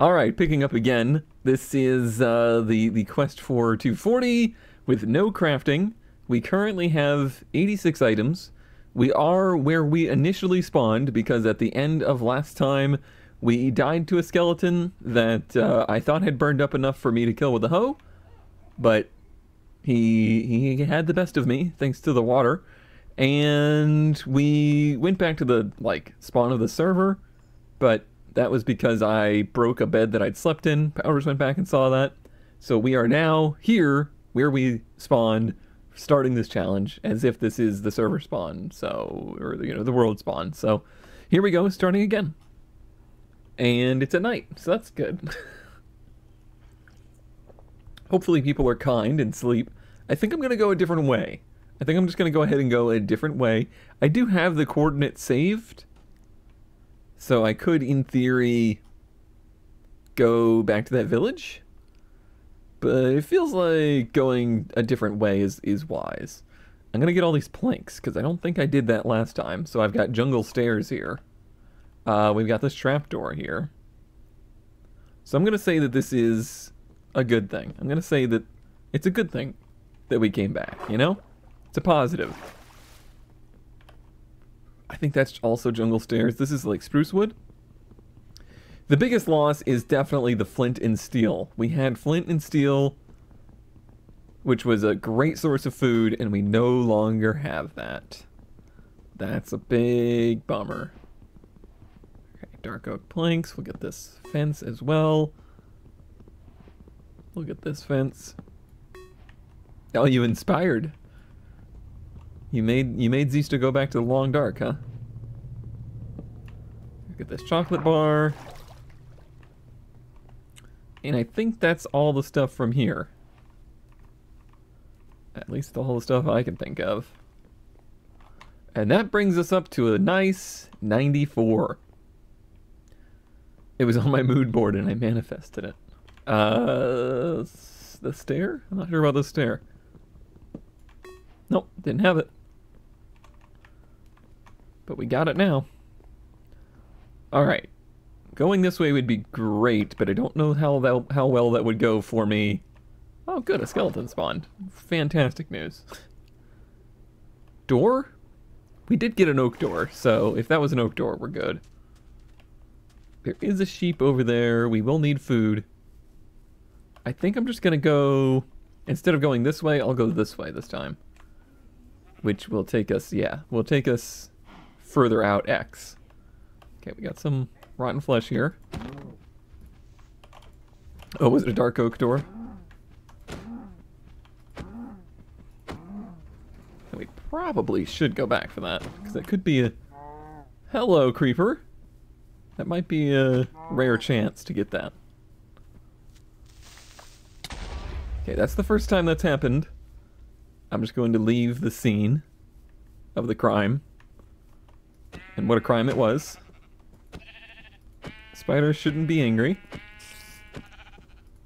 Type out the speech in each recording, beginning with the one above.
All right, picking up again. This is uh, the the quest for 240 with no crafting. We currently have 86 items. We are where we initially spawned because at the end of last time we died to a skeleton that uh, I thought had burned up enough for me to kill with a hoe, but he he had the best of me thanks to the water, and we went back to the like spawn of the server, but that was because I broke a bed that I'd slept in. Powers went back and saw that, so we are now here where we spawned, starting this challenge as if this is the server spawn, so or you know the world spawn. So here we go, starting again and it's at night, so that's good. Hopefully people are kind and sleep. I think I'm going to go a different way. I think I'm just going to go ahead and go a different way. I do have the coordinates saved, so I could, in theory, go back to that village. But it feels like going a different way is, is wise. I'm going to get all these planks, because I don't think I did that last time. So I've got jungle stairs here. Uh, we've got this trapdoor here. So I'm going to say that this is a good thing. I'm going to say that it's a good thing that we came back, you know? It's a positive. I think that's also jungle stairs. This is like spruce wood. The biggest loss is definitely the flint and steel. We had flint and steel, which was a great source of food, and we no longer have that. That's a big bummer dark oak planks. We'll get this fence as well. We'll get this fence. Oh, you inspired. You made you made Zista go back to the long dark, huh? Get this chocolate bar. And I think that's all the stuff from here. At least all the stuff I can think of. And that brings us up to a nice 94. It was on my mood board and I manifested it. Uh, the stair? I'm not sure about the stair. Nope, didn't have it. But we got it now. Alright. Going this way would be great, but I don't know how that, how well that would go for me. Oh, good, a skeleton spawned. Fantastic news. Door? We did get an oak door, so if that was an oak door, we're good. There is a sheep over there. We will need food. I think I'm just going to go... Instead of going this way, I'll go this way this time. Which will take us, yeah, will take us further out X. Okay, we got some rotten flesh here. Oh, was it a dark oak door? We probably should go back for that, because it could be a... Hello, creeper. That might be a rare chance to get that. Okay, that's the first time that's happened. I'm just going to leave the scene of the crime. And what a crime it was. Spider shouldn't be angry.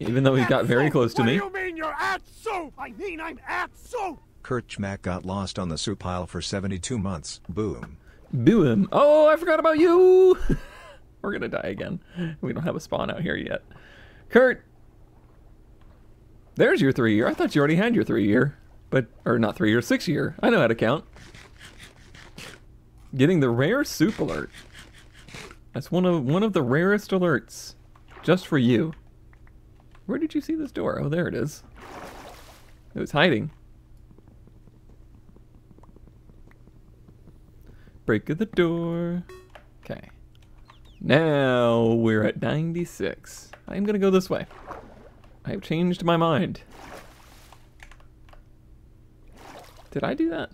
Even though he got very close to me. What do you mean you're at soup? I mean I'm at soup! Kurt Schmack got lost on the soup pile for 72 months. Boom. Boom. Oh, I forgot about you! We're gonna die again. We don't have a spawn out here yet. Kurt! There's your three year. I thought you already had your three year. But, or not three year, six year. I know how to count. Getting the rare soup alert. That's one of one of the rarest alerts. Just for you. Where did you see this door? Oh, there it is. It was hiding. Break of the door. Okay. Now we're at 96. I'm gonna go this way. I've changed my mind. Did I do that?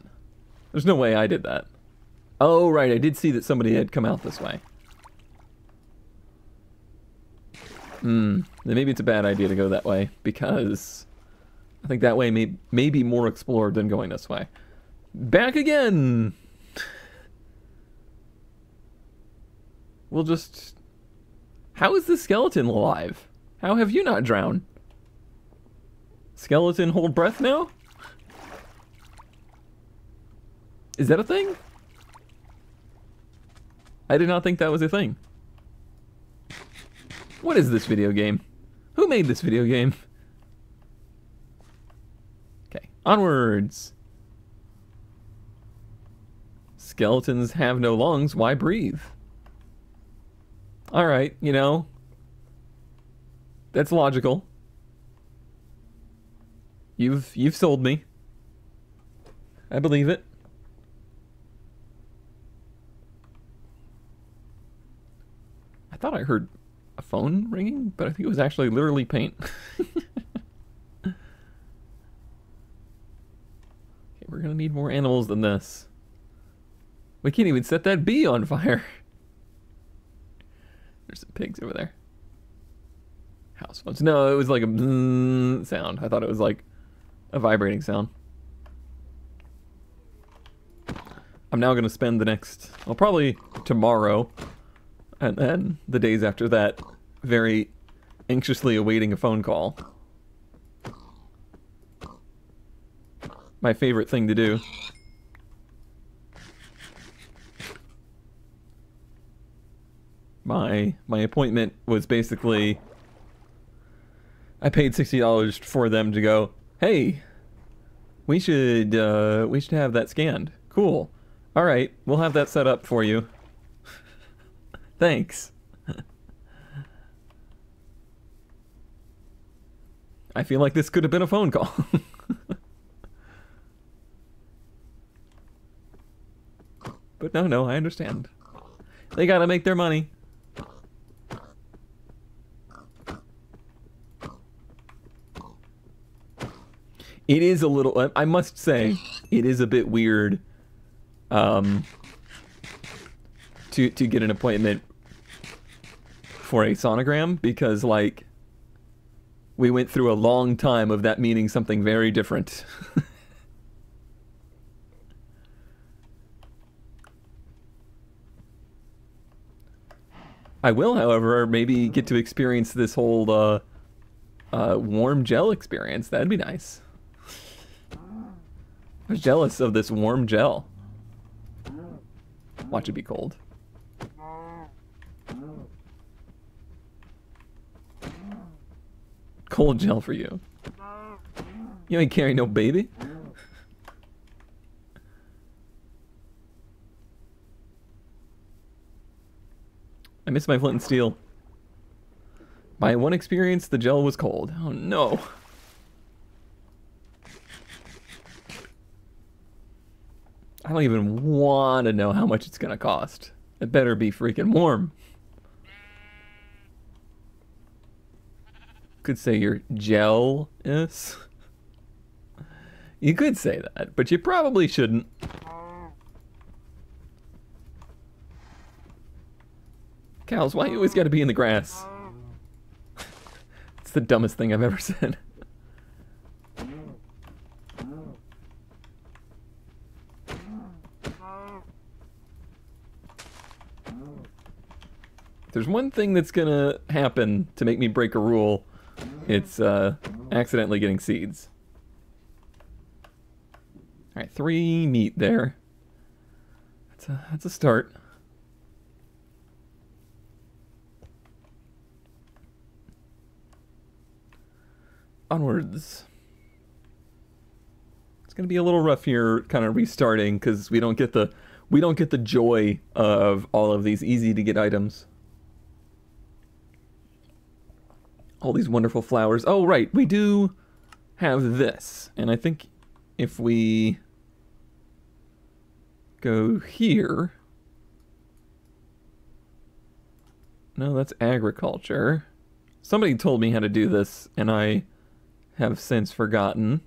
There's no way I did that. Oh, right, I did see that somebody had come out this way. Hmm, then maybe it's a bad idea to go that way, because I think that way may, may be more explored than going this way. Back again! We'll just... How is the skeleton alive? How have you not drowned? Skeleton hold breath now? Is that a thing? I did not think that was a thing. What is this video game? Who made this video game? Okay, onwards. Skeletons have no lungs, why breathe? Alright, you know. That's logical. You've you've sold me. I believe it. I heard a phone ringing, but I think it was actually literally paint. okay, we're gonna need more animals than this. We can't even set that bee on fire. There's some pigs over there. House phones. No, it was like a sound. I thought it was like a vibrating sound. I'm now going to spend the next, well, probably tomorrow, and then the days after that, very anxiously awaiting a phone call. My favorite thing to do. My my appointment was basically I paid sixty dollars for them to go, hey, we should uh, we should have that scanned. Cool. All right, we'll have that set up for you. Thanks. I feel like this could have been a phone call. but no, no, I understand. They gotta make their money. It is a little, I must say, it is a bit weird um, to, to get an appointment for a sonogram because, like, we went through a long time of that meaning something very different. I will, however, maybe get to experience this whole uh, uh, warm gel experience. That'd be nice. I was jealous of this warm gel. Watch it be cold. Cold gel for you. You ain't carrying no baby? I miss my flint and steel. My one experience, the gel was cold. Oh no. I don't even want to know how much it's going to cost. It better be freaking warm. Could say you're jealous. You could say that, but you probably shouldn't. Cows, why you always gotta be in the grass? it's the dumbest thing I've ever said. there's one thing that's gonna happen to make me break a rule, it's uh, accidentally getting seeds. All right, three meat there. That's a, that's a start. Onwards. It's gonna be a little rough here, kind of restarting, because we don't get the we don't get the joy of all of these easy to get items. All these wonderful flowers. Oh, right, we do have this. And I think if we go here... No, that's agriculture. Somebody told me how to do this, and I have since forgotten.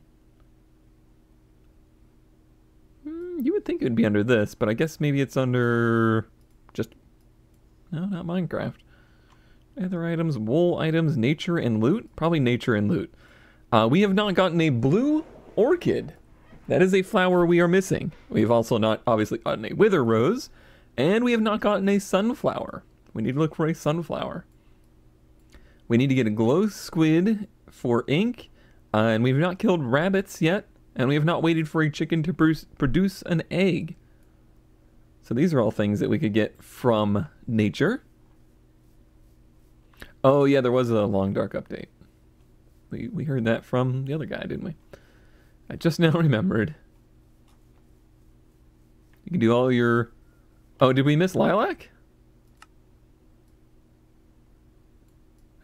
Hmm, you would think it would be under this, but I guess maybe it's under... just... No, not Minecraft. Other items, wool items, nature and loot? Probably nature and loot. Uh, we have not gotten a blue orchid. That is a flower we are missing. We have also not obviously gotten a wither rose, and we have not gotten a sunflower. We need to look for a sunflower. We need to get a glow squid for ink, uh, and we've not killed rabbits yet, and we have not waited for a chicken to produce an egg. So these are all things that we could get from nature. Oh yeah, there was a long dark update. We we heard that from the other guy, didn't we? I just now remembered. You can do all your. Oh, did we miss lilac?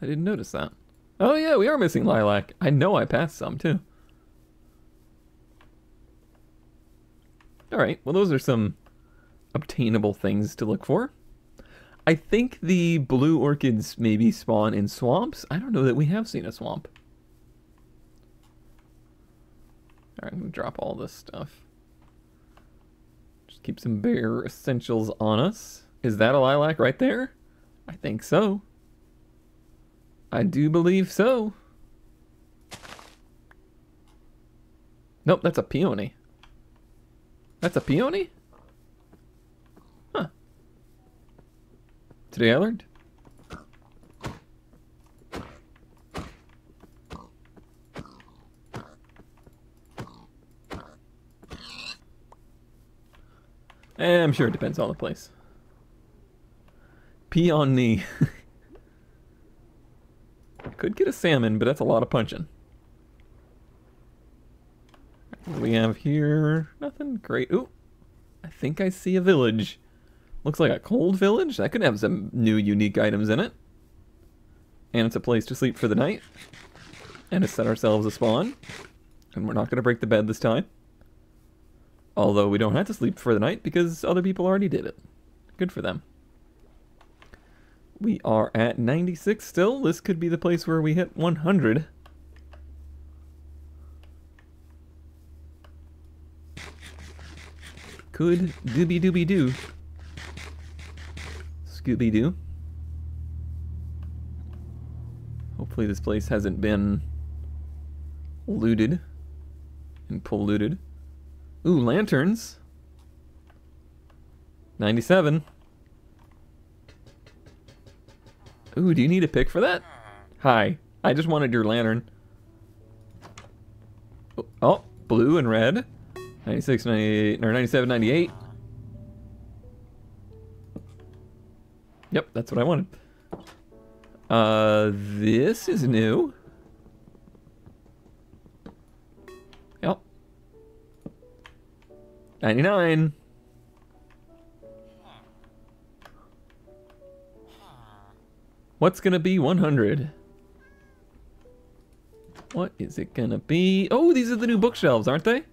I didn't notice that. Oh yeah, we are missing lilac. I know I passed some too. All right. Well, those are some obtainable things to look for. I think the blue orchids maybe spawn in swamps. I don't know that we have seen a swamp. All right, I'm gonna drop all this stuff. Just keep some bare essentials on us. Is that a lilac right there? I think so. I do believe so. Nope, that's a peony. That's a peony? Today I learned. Eh, I'm sure it depends on the place. Peony. Could get a salmon, but that's a lot of punching. What do we have here? Nothing great. Ooh, I think I see a village. Looks like a cold village. That could have some new unique items in it. And it's a place to sleep for the night. And to set ourselves a spawn. And we're not going to break the bed this time. Although we don't have to sleep for the night because other people already did it. Good for them. We are at 96 still. This could be the place where we hit 100. Could dooby dooby doo. Scooby Doo. Hopefully this place hasn't been looted and polluted. Ooh, lanterns. 97. Ooh, do you need a pick for that? Hi. I just wanted your lantern. Oh, oh blue and red. 96, 98, or 97, 98. Yep, that's what I wanted. Uh, this is new. Yep. 99. What's gonna be 100? What is it gonna be? Oh, these are the new bookshelves, aren't they?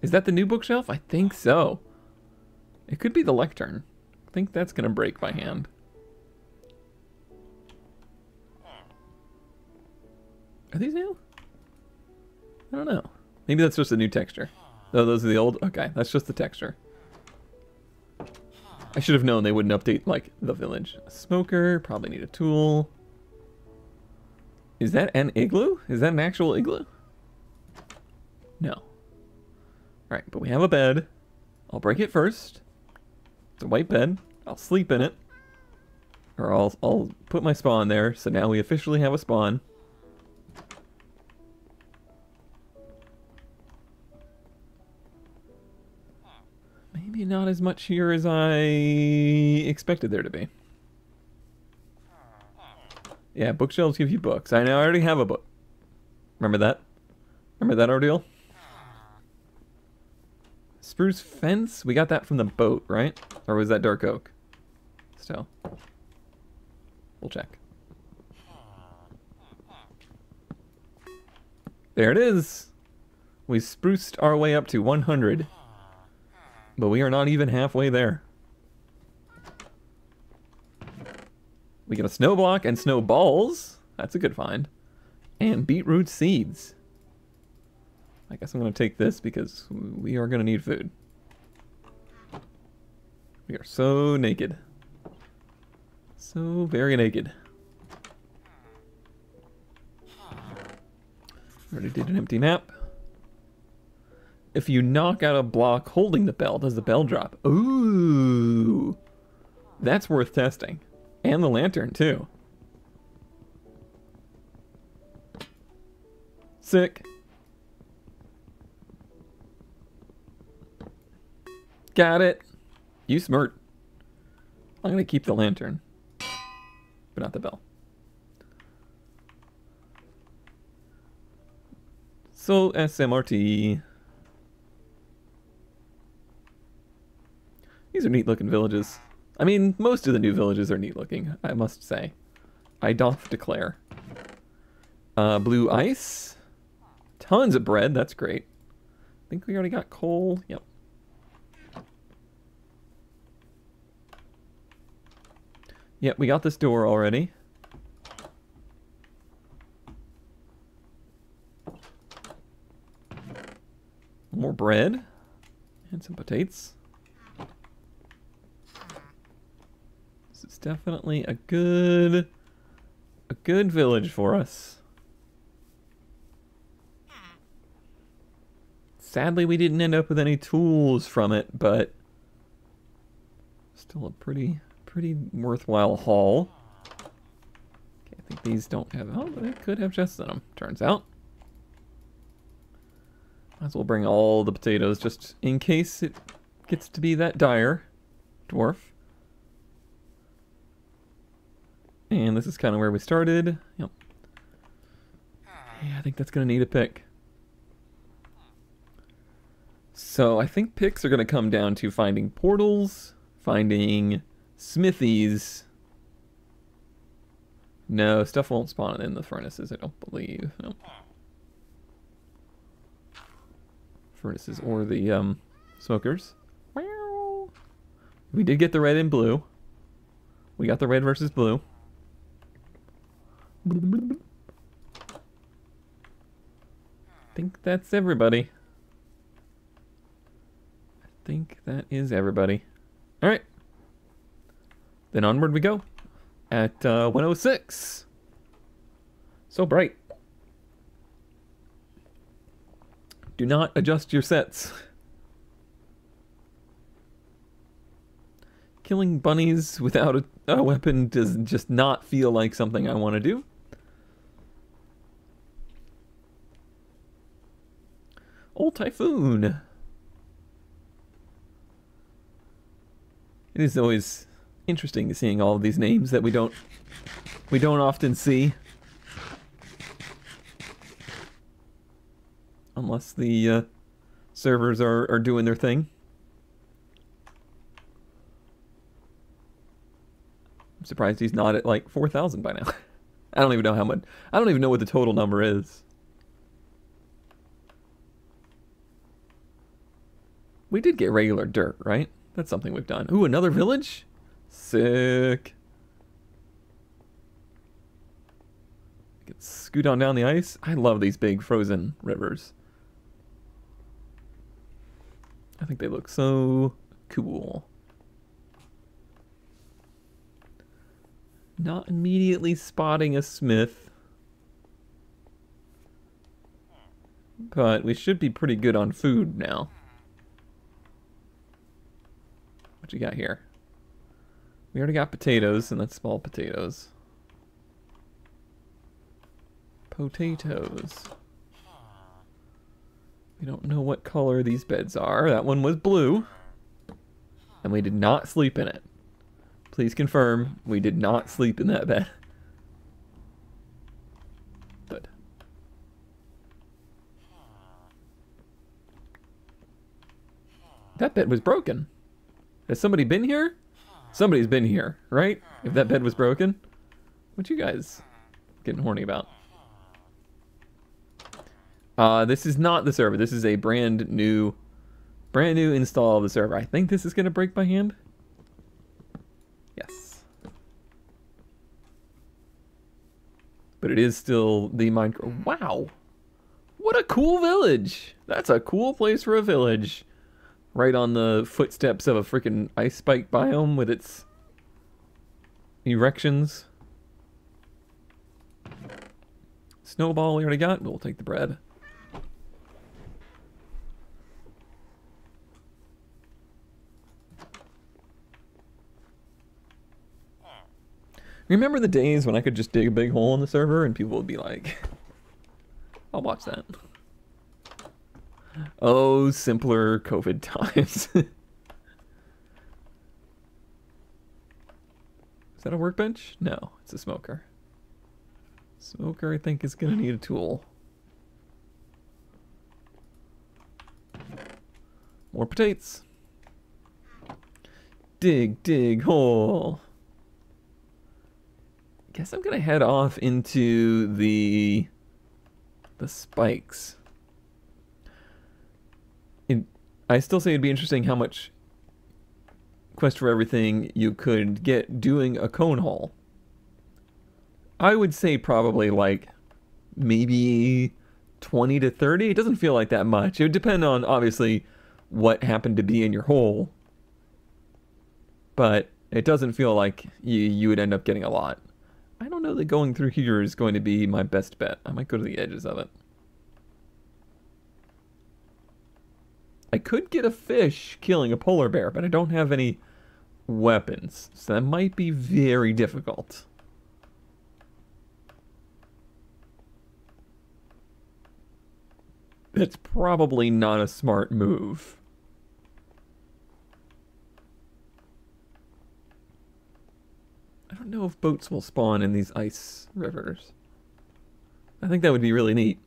Is that the new bookshelf? I think so. It could be the lectern. Think that's gonna break by hand. Are these new? I don't know. Maybe that's just a new texture. Oh, those are the old? Okay, that's just the texture. I should have known they wouldn't update, like, the village. A smoker, probably need a tool. Is that an igloo? Is that an actual igloo? No. Alright, but we have a bed. I'll break it first. It's a white bed. I'll sleep in it. Or I'll, I'll put my spawn there, so now we officially have a spawn. Maybe not as much here as I expected there to be. Yeah, bookshelves give you books. I know I already have a book. Remember that? Remember that ordeal? Spruce fence? We got that from the boat, right? Or was that dark oak? Still. We'll check. There it is! We spruced our way up to 100. But we are not even halfway there. We get a snow block and snowballs. That's a good find. And beetroot seeds. I guess I'm going to take this because we are going to need food. We are so naked. So very naked. Already did an empty nap. If you knock out a block holding the bell, does the bell drop? Ooh. That's worth testing. And the lantern, too. Sick. Got it. You smart. I'm going to keep the lantern. But not the bell. So, SMRT. These are neat looking villages. I mean, most of the new villages are neat looking, I must say. I doth declare. Uh, blue ice. Tons of bread, that's great. I think we already got coal. Yep. Yep, we got this door already. More bread. And some potatoes. This is definitely a good a good village for us. Sadly, we didn't end up with any tools from it, but still a pretty pretty worthwhile haul. Okay, I think these don't have oh, they could have chests in them, turns out. Might as well bring all the potatoes just in case it gets to be that dire dwarf. And this is kind of where we started. Yep. Yeah, I think that's going to need a pick. So I think picks are going to come down to finding portals, finding smithies. No, stuff won't spawn in the furnaces, I don't believe. No. Furnaces or the um, smokers. We did get the red and blue. We got the red versus blue. I think that's everybody. I think that is everybody. All right. Then onward we go at uh, 106. So bright. Do not adjust your sets. Killing bunnies without a, a weapon does just not feel like something I want to do. Old Typhoon. It is always interesting seeing all of these names that we don't we don't often see. Unless the uh, servers are, are doing their thing. I'm surprised he's not at like 4,000 by now. I don't even know how much. I don't even know what the total number is. We did get regular dirt, right? That's something we've done. Ooh, another village? Sick. Get scoot on down the ice. I love these big frozen rivers. I think they look so cool. Not immediately spotting a smith. But we should be pretty good on food now. What you got here? We already got potatoes, and that's small potatoes. Potatoes. We don't know what color these beds are. That one was blue. And we did not sleep in it. Please confirm we did not sleep in that bed. Good. That bed was broken. Has somebody been here? Somebody's been here, right? If that bed was broken. What you guys getting horny about? Uh, this is not the server. This is a brand new, brand new install of the server. I think this is going to break by hand. Yes. But it is still the Minecraft. Wow. What a cool village. That's a cool place for a village right on the footsteps of a freaking ice spike biome with its erections. Snowball we already got, we'll take the bread. Remember the days when I could just dig a big hole in the server and people would be like, I'll watch that. Oh, simpler COVID times. is that a workbench? No, it's a smoker. Smoker, I think, is going to need a tool. More potatoes. Dig, dig, hole. Guess I'm going to head off into the the spikes. I still say it'd be interesting how much quest for everything you could get doing a cone haul. I would say probably like maybe 20 to 30. It doesn't feel like that much. It would depend on obviously what happened to be in your hole. But it doesn't feel like you, you would end up getting a lot. I don't know that going through here is going to be my best bet. I might go to the edges of it. I could get a fish killing a polar bear, but I don't have any weapons. So that might be very difficult. That's probably not a smart move. I don't know if boats will spawn in these ice rivers. I think that would be really neat.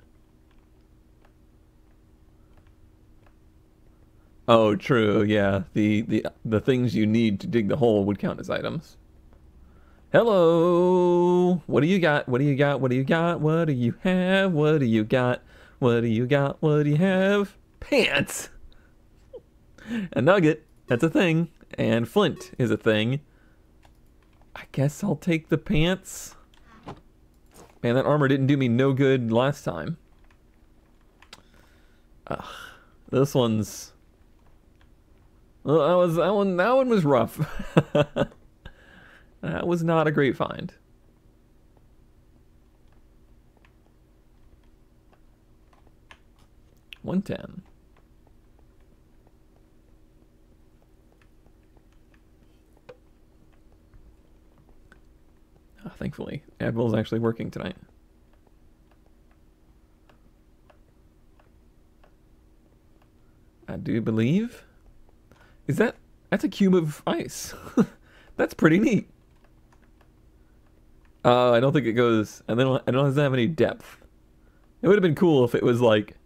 Oh, true. Yeah, the the the things you need to dig the hole would count as items. Hello. What do you got? What do you got? What do you got? What do you have? What do you got? What do you got? What do you have? Pants. A nugget. That's a thing. And flint is a thing. I guess I'll take the pants. Man, that armor didn't do me no good last time. Ugh. This one's well, that was that one. That one was rough. that was not a great find. One ten. Oh, thankfully, Admiral's actually working tonight. I do believe. Is that that's a cube of ice? that's pretty neat. Uh, I don't think it goes, and then I don't have any depth. It would have been cool if it was like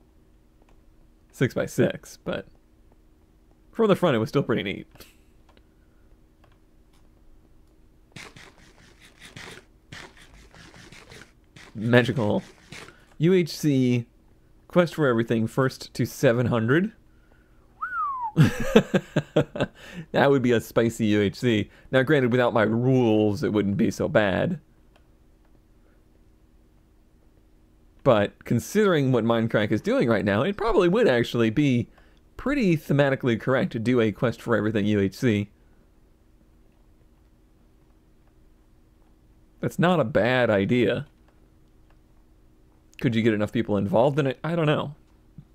six by six, but from the front, it was still pretty neat. Magical. UHC quest for everything first to 700. that would be a spicy UHC. Now, granted, without my rules, it wouldn't be so bad. But considering what Minecraft is doing right now, it probably would actually be pretty thematically correct to do a quest for everything UHC. That's not a bad idea. Could you get enough people involved in it? I don't know.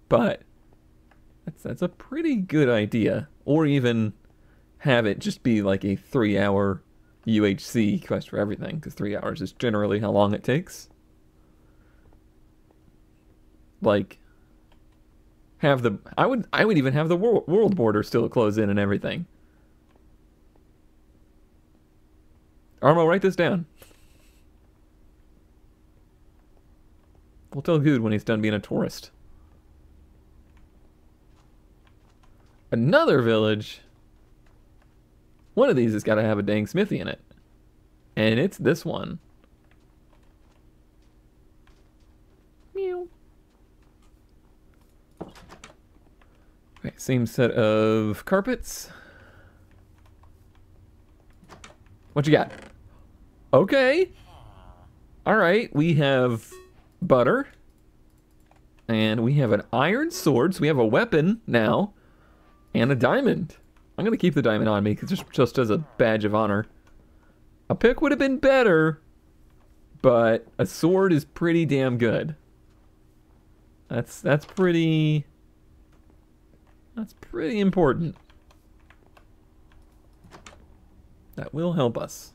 But that's that's a pretty good idea. Or even have it just be like a three hour UHC quest for everything, because three hours is generally how long it takes. Like have the I would I would even have the world, world border still close in and everything. Armo, write this down. We'll tell Guude when he's done being a tourist. Another village. One of these has got to have a dang smithy in it. And it's this one. Meow. Okay, same set of carpets. What you got? Okay. All right, we have butter. And we have an iron sword, so we have a weapon now. And a diamond. I'm going to keep the diamond on me, cause just, just as a badge of honor. A pick would have been better, but a sword is pretty damn good. That's that's pretty that's pretty important. That will help us.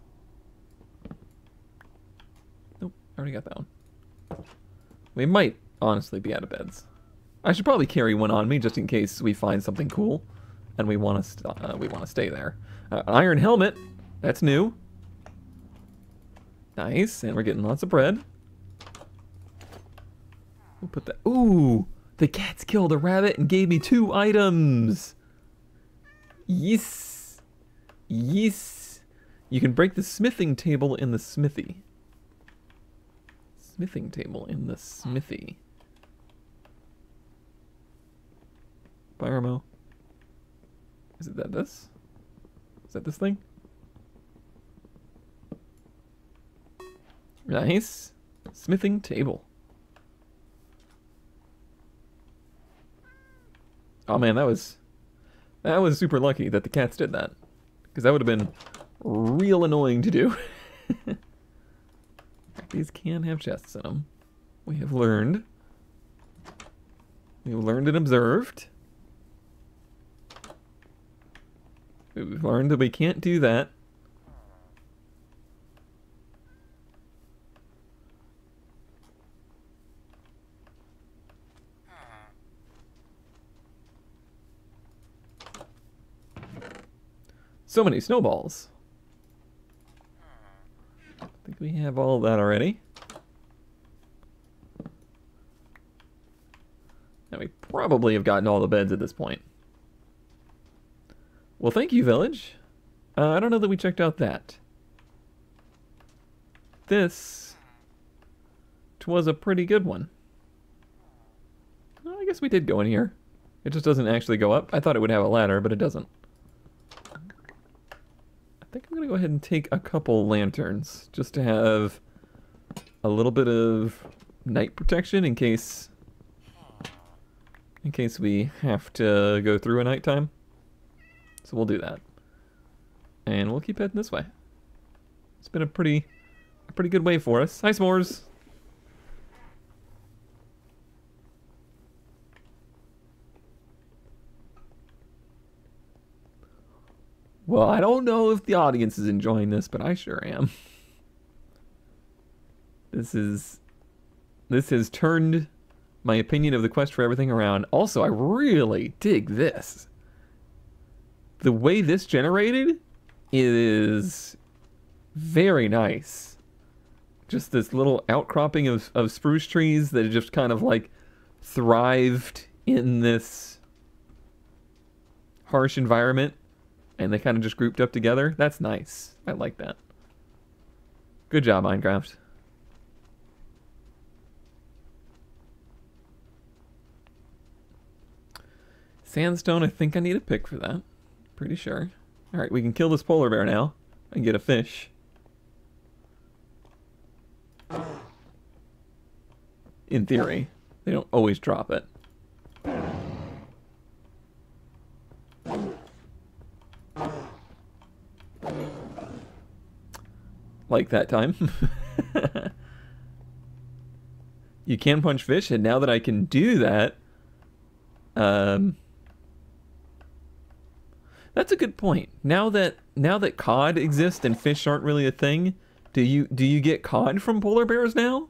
Nope, I already got that one. We might honestly be out of beds. I should probably carry one on me just in case we find something cool, and we want to uh, we want to stay there. Uh, iron helmet, that's new. Nice, and we're getting lots of bread. We'll put that. Ooh, the cats killed a rabbit and gave me two items. Yes. Yes. You can break the smithing table in the smithy. Smithing table in the smithy. Pyromo. Is it that this? Is that this thing? Nice. Smithing table. Oh man, that was that was super lucky that the cats did that. Because that would have been real annoying to do. These can have chests in them. We have learned. We've learned and observed. We've learned that we can't do that. So many snowballs. I think we have all that already. And we probably have gotten all the beds at this point. Well, thank you, village. Uh, I don't know that we checked out that. This was a pretty good one. Well, I guess we did go in here. It just doesn't actually go up. I thought it would have a ladder, but it doesn't. I think I'm going to go ahead and take a couple lanterns just to have a little bit of night protection in case in case we have to go through a nighttime. We'll do that. And we'll keep heading this way. It's been a pretty a pretty good way for us. Hi s'mores. Well, I don't know if the audience is enjoying this, but I sure am. This is this has turned my opinion of the quest for everything around. Also, I really dig this. The way this generated is very nice. Just this little outcropping of, of spruce trees that just kind of like thrived in this harsh environment and they kind of just grouped up together. That's nice. I like that. Good job, Minecraft. Sandstone, I think I need a pick for that. Pretty sure. Alright, we can kill this polar bear now and get a fish. In theory. They don't always drop it. Like that time. you can punch fish, and now that I can do that, um, that's a good point. Now that now that cod exists and fish aren't really a thing, do you do you get cod from polar bears now?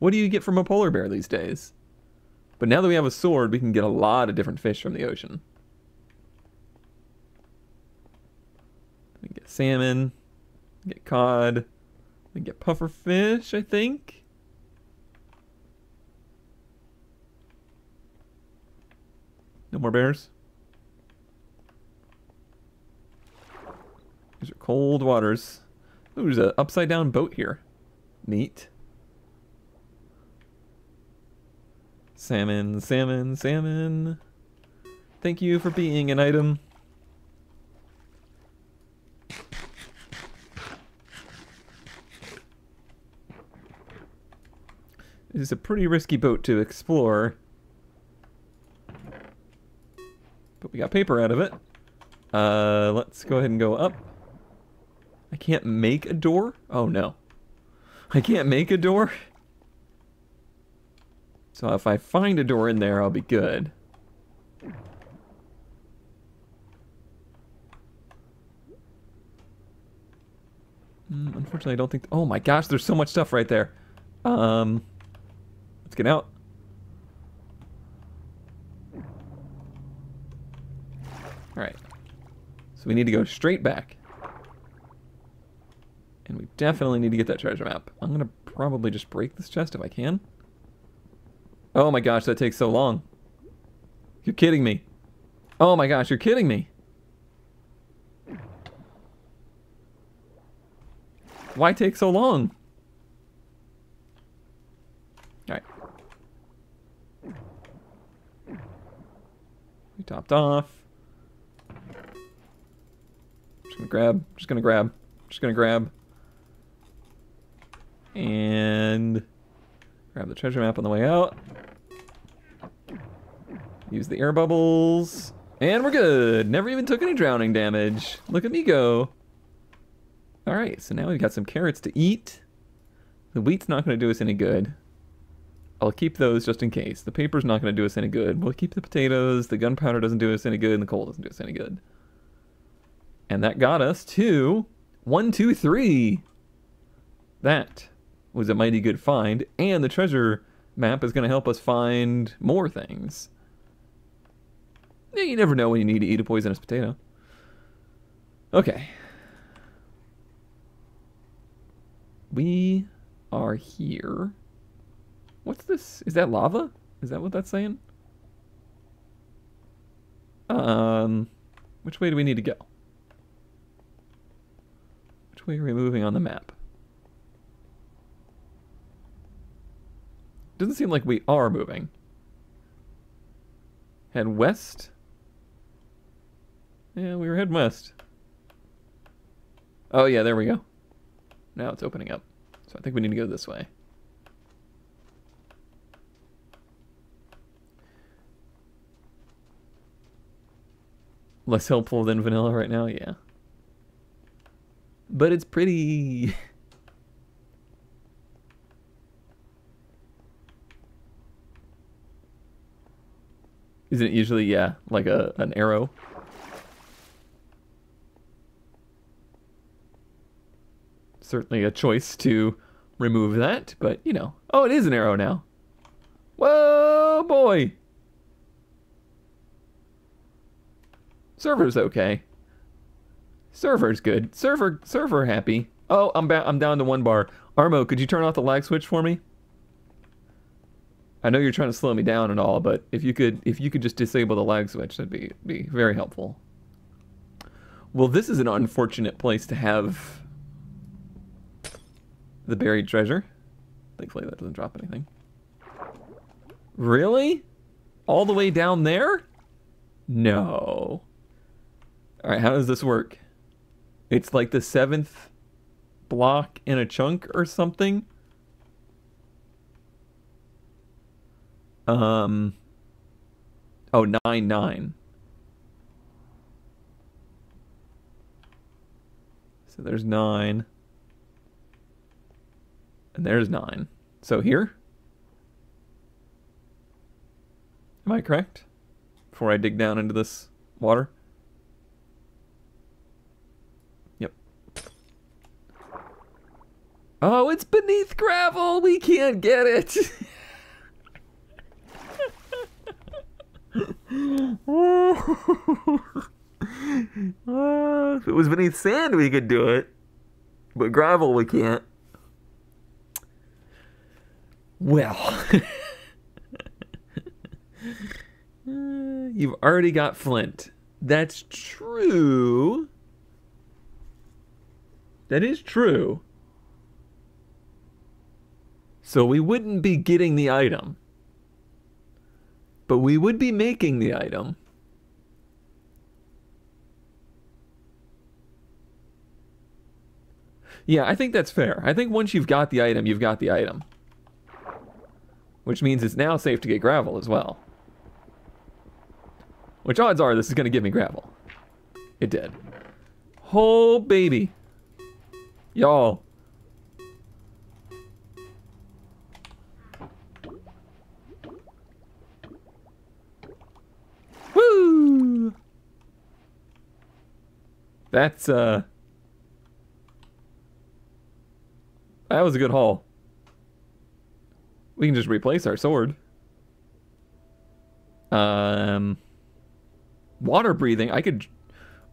What do you get from a polar bear these days? But now that we have a sword, we can get a lot of different fish from the ocean. We get salmon, get cod, we get puffer fish, I think. No more bears. These are cold waters. Ooh, there's an upside down boat here. Neat. Salmon, salmon, salmon. Thank you for being an item. This is a pretty risky boat to explore. But we got paper out of it. Uh, let's go ahead and go up. I can't make a door? Oh no. I can't make a door? So if I find a door in there, I'll be good. Mm, unfortunately, I don't think... Oh my gosh, there's so much stuff right there. Um, let's get out. Alright. So we need to go straight back. And we definitely need to get that treasure map. I'm going to probably just break this chest if I can. Oh my gosh, that takes so long. You're kidding me. Oh my gosh, you're kidding me. Why take so long? Alright. We topped off. Just gonna grab, just gonna grab, just gonna grab. And grab the treasure map on the way out. Use the air bubbles. And we're good. Never even took any drowning damage. Look at me go. Alright, so now we've got some carrots to eat. The wheat's not going to do us any good. I'll keep those just in case. The paper's not going to do us any good. We'll keep the potatoes. The gunpowder doesn't do us any good, and the coal doesn't do us any good. And that got us to one, two, three. That was a mighty good find, and the treasure map is going to help us find more things. You never know when you need to eat a poisonous potato. Okay. We are here. What's this? Is that lava? Is that what that's saying? Um, which way do we need to go? Which way are we moving on the map? Doesn't seem like we are moving. Head west. Yeah, we were heading west. Oh yeah, there we go. Now it's opening up. So I think we need to go this way. Less helpful than vanilla right now, yeah. But it's pretty... Isn't it usually, yeah, like a an arrow? Certainly a choice to remove that, but you know. Oh, it is an arrow now. Whoa, boy! Server's okay. Server's good. Server, server happy. Oh, I'm ba I'm down to one bar. Armo, could you turn off the lag switch for me? I know you're trying to slow me down and all, but if you could if you could just disable the lag switch, that'd be be very helpful. Well, this is an unfortunate place to have the buried treasure. Thankfully that doesn't drop anything. Really? All the way down there? No. Alright, how does this work? It's like the seventh block in a chunk or something? Um. Oh, nine nine. So there's nine. And there's nine. So here? Am I correct? Before I dig down into this water? Yep. Oh, it's beneath gravel! We can't get it! If it was beneath sand, we could do it. But gravel, we can't. Well. You've already got flint. That's true. That is true. So we wouldn't be getting the item. But we would be making the item. Yeah, I think that's fair. I think once you've got the item, you've got the item. Which means it's now safe to get gravel as well. Which odds are this is going to give me gravel. It did. Oh, baby. Y'all. That's, uh... That was a good haul. We can just replace our sword. Um... Water breathing, I could...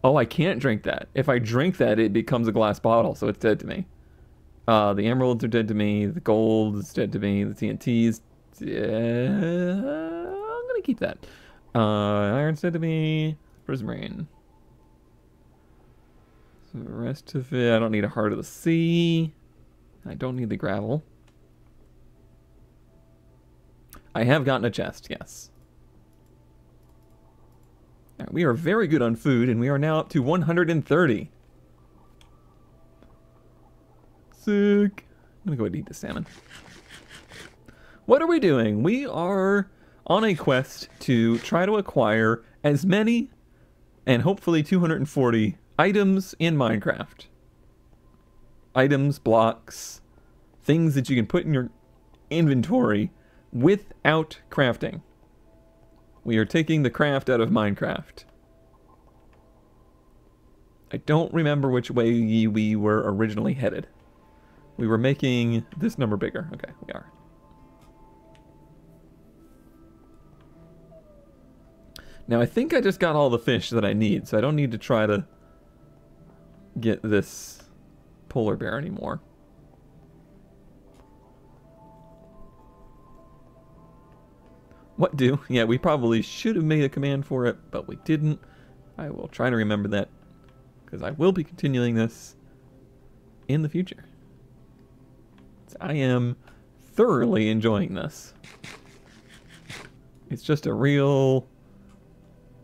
Oh, I can't drink that. If I drink that, it becomes a glass bottle, so it's dead to me. Uh, the emeralds are dead to me. The gold is dead to me. The TNT's... Uh, I'm gonna keep that. Uh, iron dead to me. Prismarine. So the rest of it, I don't need a heart of the sea. I don't need the gravel. I have gotten a chest, yes. Now, we are very good on food, and we are now up to 130. Sick. I'm gonna go and eat the salmon. What are we doing? We are on a quest to try to acquire as many and hopefully 240 items in Minecraft. Items, blocks, things that you can put in your inventory without crafting. We are taking the craft out of Minecraft. I don't remember which way we were originally headed. We were making this number bigger. Okay, we are. Now I think I just got all the fish that I need, so I don't need to try to get this polar bear anymore. What do? Yeah, we probably should have made a command for it, but we didn't. I will try to remember that, because I will be continuing this in the future. I am thoroughly enjoying this. It's just a real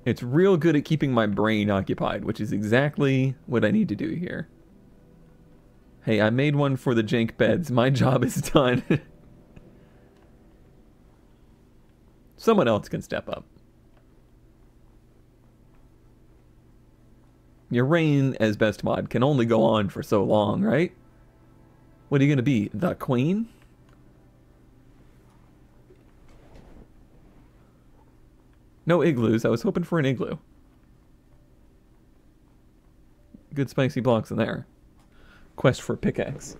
it's real good at keeping my brain occupied, which is exactly what I need to do here. Hey, I made one for the jank beds. My job is done. Someone else can step up. Your reign as best mod can only go on for so long, right? What are you going to be? The queen? No igloos. I was hoping for an igloo. Good spicy blocks in there. Quest for pickaxe.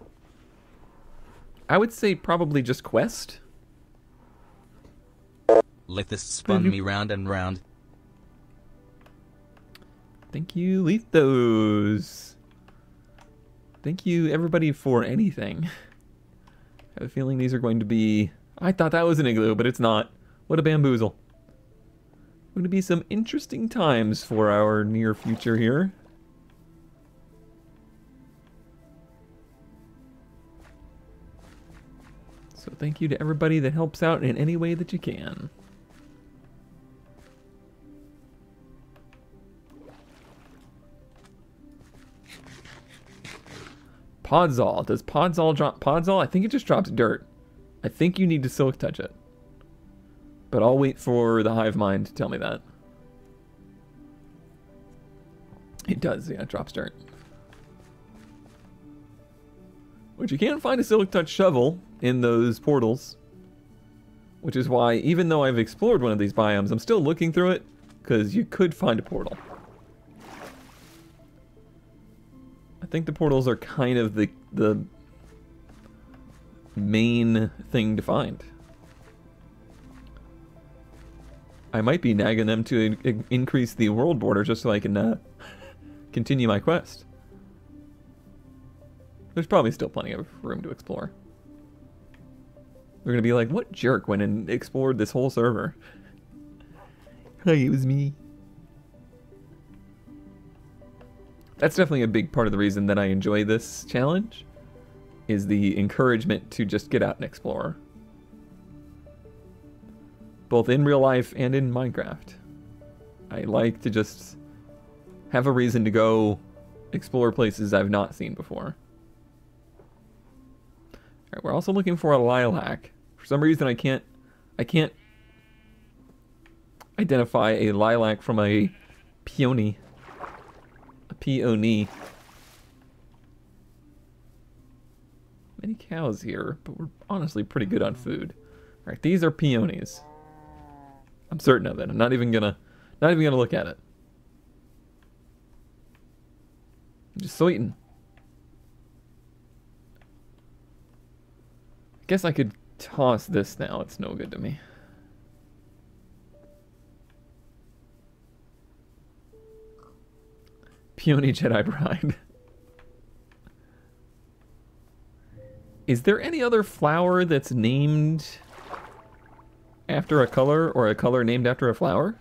I would say probably just quest. Lithus spun me round and round. Thank you, Lethos. Thank you, everybody, for anything. I have a feeling these are going to be... I thought that was an igloo, but it's not. What a bamboozle. Going to be some interesting times for our near future here. So thank you to everybody that helps out in any way that you can. Podzol. Does Podzol drop Podzol? I think it just drops dirt. I think you need to silk touch it. But I'll wait for the hive mind to tell me that. It does, yeah, it drops dirt. Which you can't find a Silk Touch shovel in those portals. Which is why, even though I've explored one of these biomes, I'm still looking through it, because you could find a portal. I think the portals are kind of the, the main thing to find. I might be nagging them to in increase the world border just so I can uh, continue my quest. There's probably still plenty of room to explore. They're gonna be like, what jerk went and explored this whole server? Hi, it was me. That's definitely a big part of the reason that I enjoy this challenge, is the encouragement to just get out and explore both in real life and in Minecraft. I like to just have a reason to go explore places I've not seen before. We're also looking for a lilac. For some reason I can't I can't identify a lilac from a peony. A peony. Many cows here, but we're honestly pretty good on food. Alright, these are peonies. I'm certain of it. I'm not even gonna, not even gonna look at it. I'm just sweeten. I guess I could toss this now. It's no good to me. Peony Jedi Bride. Is there any other flower that's named after a color or a color named after a flower?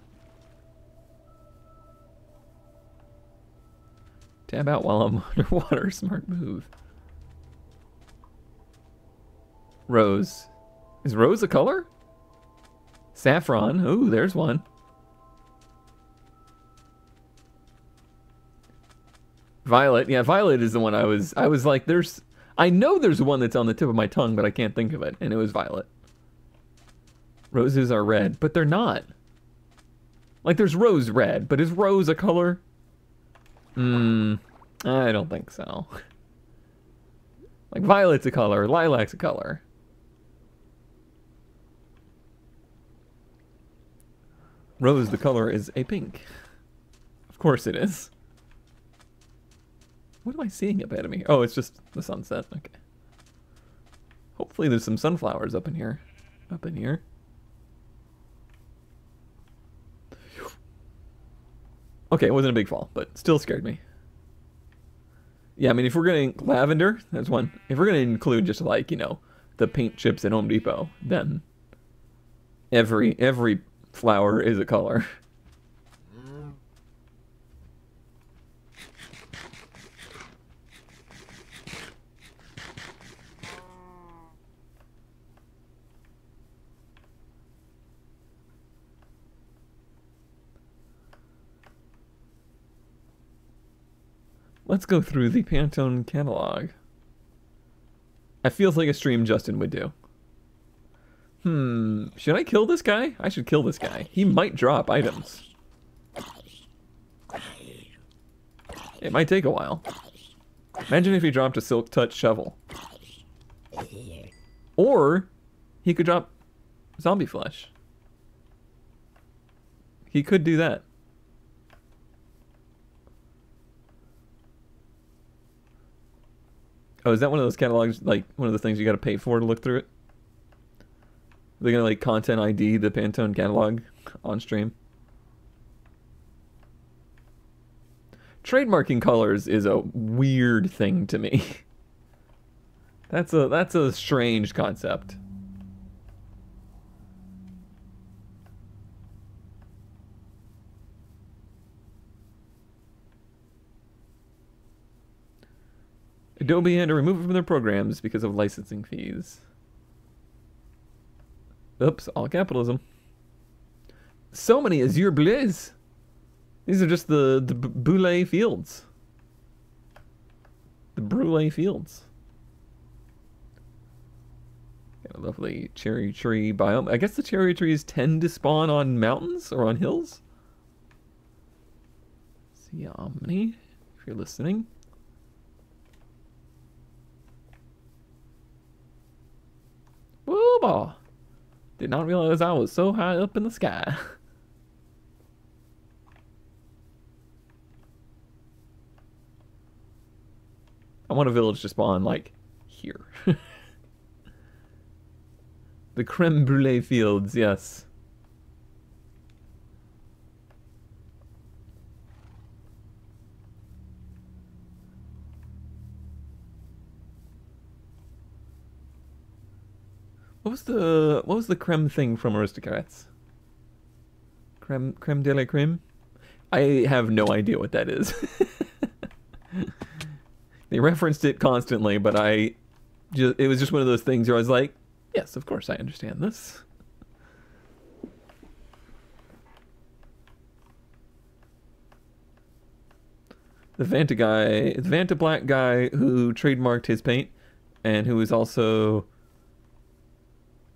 Tab out while I'm underwater. Smart move. Rose. Is rose a color? Saffron. Ooh, there's one. Violet. Yeah, violet is the one I was I was like there's I know there's one that's on the tip of my tongue, but I can't think of it, and it was violet. Roses are red, but they're not. Like there's rose red, but is rose a color? Hmm, I don't think so. Like violet's a color, lilac's a color. Rose, the color is a pink. Of course it is. What am I seeing up ahead of me? Oh, it's just the sunset. Okay. Hopefully there's some sunflowers up in here. Up in here. Okay, it wasn't a big fall, but still scared me. Yeah, I mean, if we're going to lavender, that's one. If we're going to include just like, you know, the paint chips at Home Depot, then every every flower is a color. Let's go through the Pantone catalog. That feels like a stream Justin would do. Hmm, should I kill this guy? I should kill this guy. He might drop items. It might take a while. Imagine if he dropped a Silk Touch shovel. Or he could drop zombie flesh. He could do that. Oh, is that one of those catalogs, like one of the things you got to pay for to look through it? Are they gonna like content ID the Pantone catalog on stream? Trademarking colors is a weird thing to me. that's a that's a strange concept. Adobe had to remove it from their programs because of licensing fees. Oops, all capitalism. So many Azure Bluets. These are just the, the Boule fields. The Brule fields. Got a lovely cherry tree biome. I guess the cherry trees tend to spawn on mountains or on hills. See Omni, if you're listening. Wooba! Did not realize I was so high up in the sky. I want a village to spawn, like, here. the creme brulee fields, yes. What was the what was the creme thing from Aristocats? Creme creme de la creme? I have no idea what that is. they referenced it constantly, but I just it was just one of those things where I was like, yes, of course I understand this. The Vanta guy, the Vanta Black guy who trademarked his paint and who is also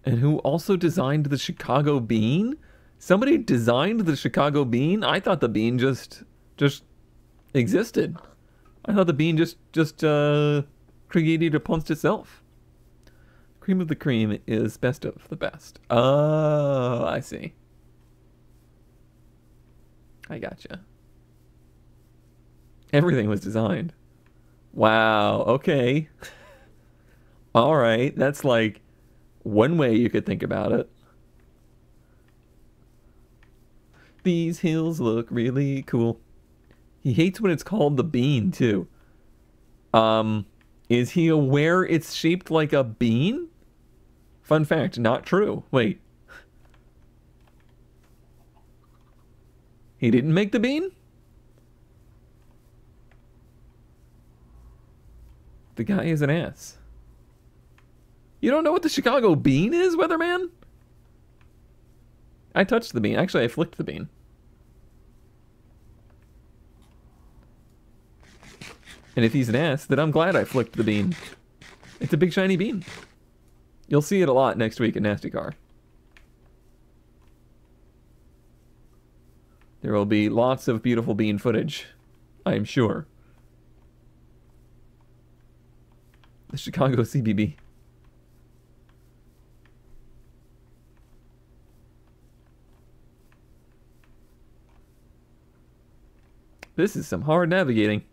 and who also designed the Chicago bean. Somebody designed the Chicago bean. I thought the bean just just existed. I thought the bean just just uh, created upon itself. Cream of the cream is best of the best. Oh, I see. I gotcha. Everything was designed. Wow. Okay. All right. That's like one way you could think about it. These hills look really cool. He hates when it's called the bean, too. Um, is he aware it's shaped like a bean? Fun fact, not true. Wait. He didn't make the bean? The guy is an ass. You don't know what the Chicago bean is, Weatherman? I touched the bean. Actually, I flicked the bean. And if he's an ass, then I'm glad I flicked the bean. It's a big shiny bean. You'll see it a lot next week at Nasty Car. There will be lots of beautiful bean footage, I am sure. The Chicago CBB. This is some hard navigating.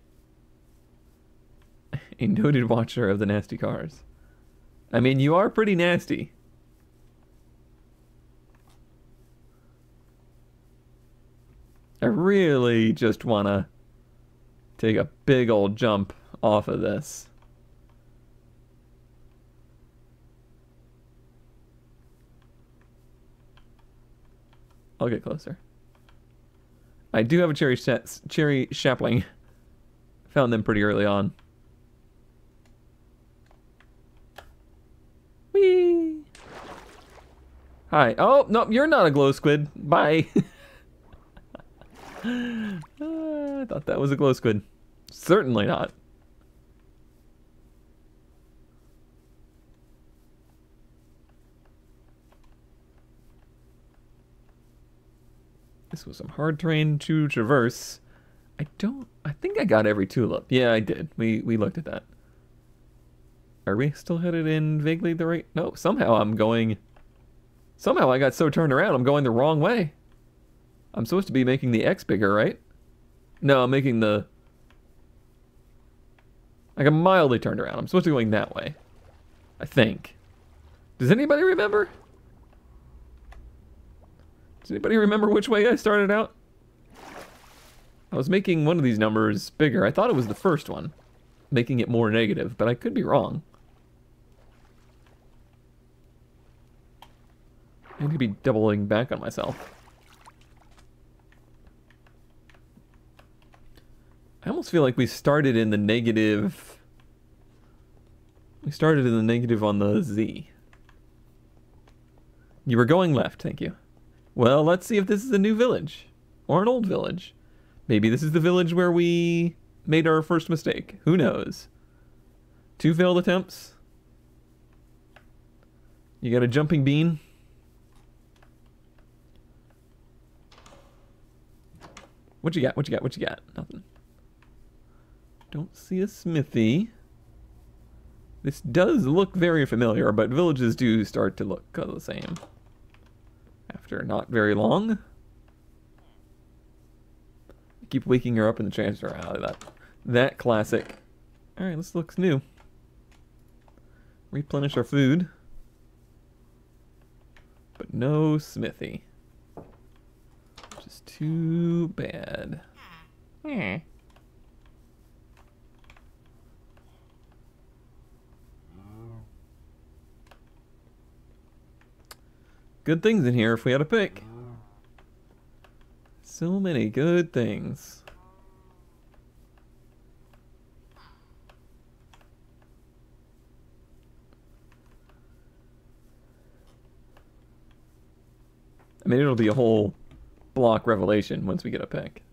A noted watcher of the nasty cars. I mean, you are pretty nasty. I really just want to take a big old jump off of this. I'll get closer. I do have a cherry cherry sapling. Found them pretty early on. Whee! Hi. Oh, no, you're not a glow squid. Bye. uh, I thought that was a glow squid. Certainly not. This was some hard terrain to traverse. I don't... I think I got every tulip. Yeah, I did. We, we looked at that. Are we still headed in vaguely the right... No, somehow I'm going... Somehow I got so turned around, I'm going the wrong way. I'm supposed to be making the X bigger, right? No, I'm making the... Like, I'm mildly turned around. I'm supposed to be going that way. I think. Does anybody remember? Does anybody remember which way I started out? I was making one of these numbers bigger. I thought it was the first one, making it more negative, but I could be wrong. I to be doubling back on myself. I almost feel like we started in the negative. We started in the negative on the Z. You were going left, thank you. Well, let's see if this is a new village. Or an old village. Maybe this is the village where we made our first mistake. Who knows? Two failed attempts. You got a jumping bean? What you got? What you got? What you got? Nothing. Don't see a smithy. This does look very familiar, but villages do start to look the same. After not very long. I keep waking her up in the transfer alley. That, that classic. Alright, this looks new. Replenish our food. But no smithy. Which is too bad. Hmm. Good things in here if we had a pick. So many good things. I mean, it'll be a whole block revelation once we get a pick.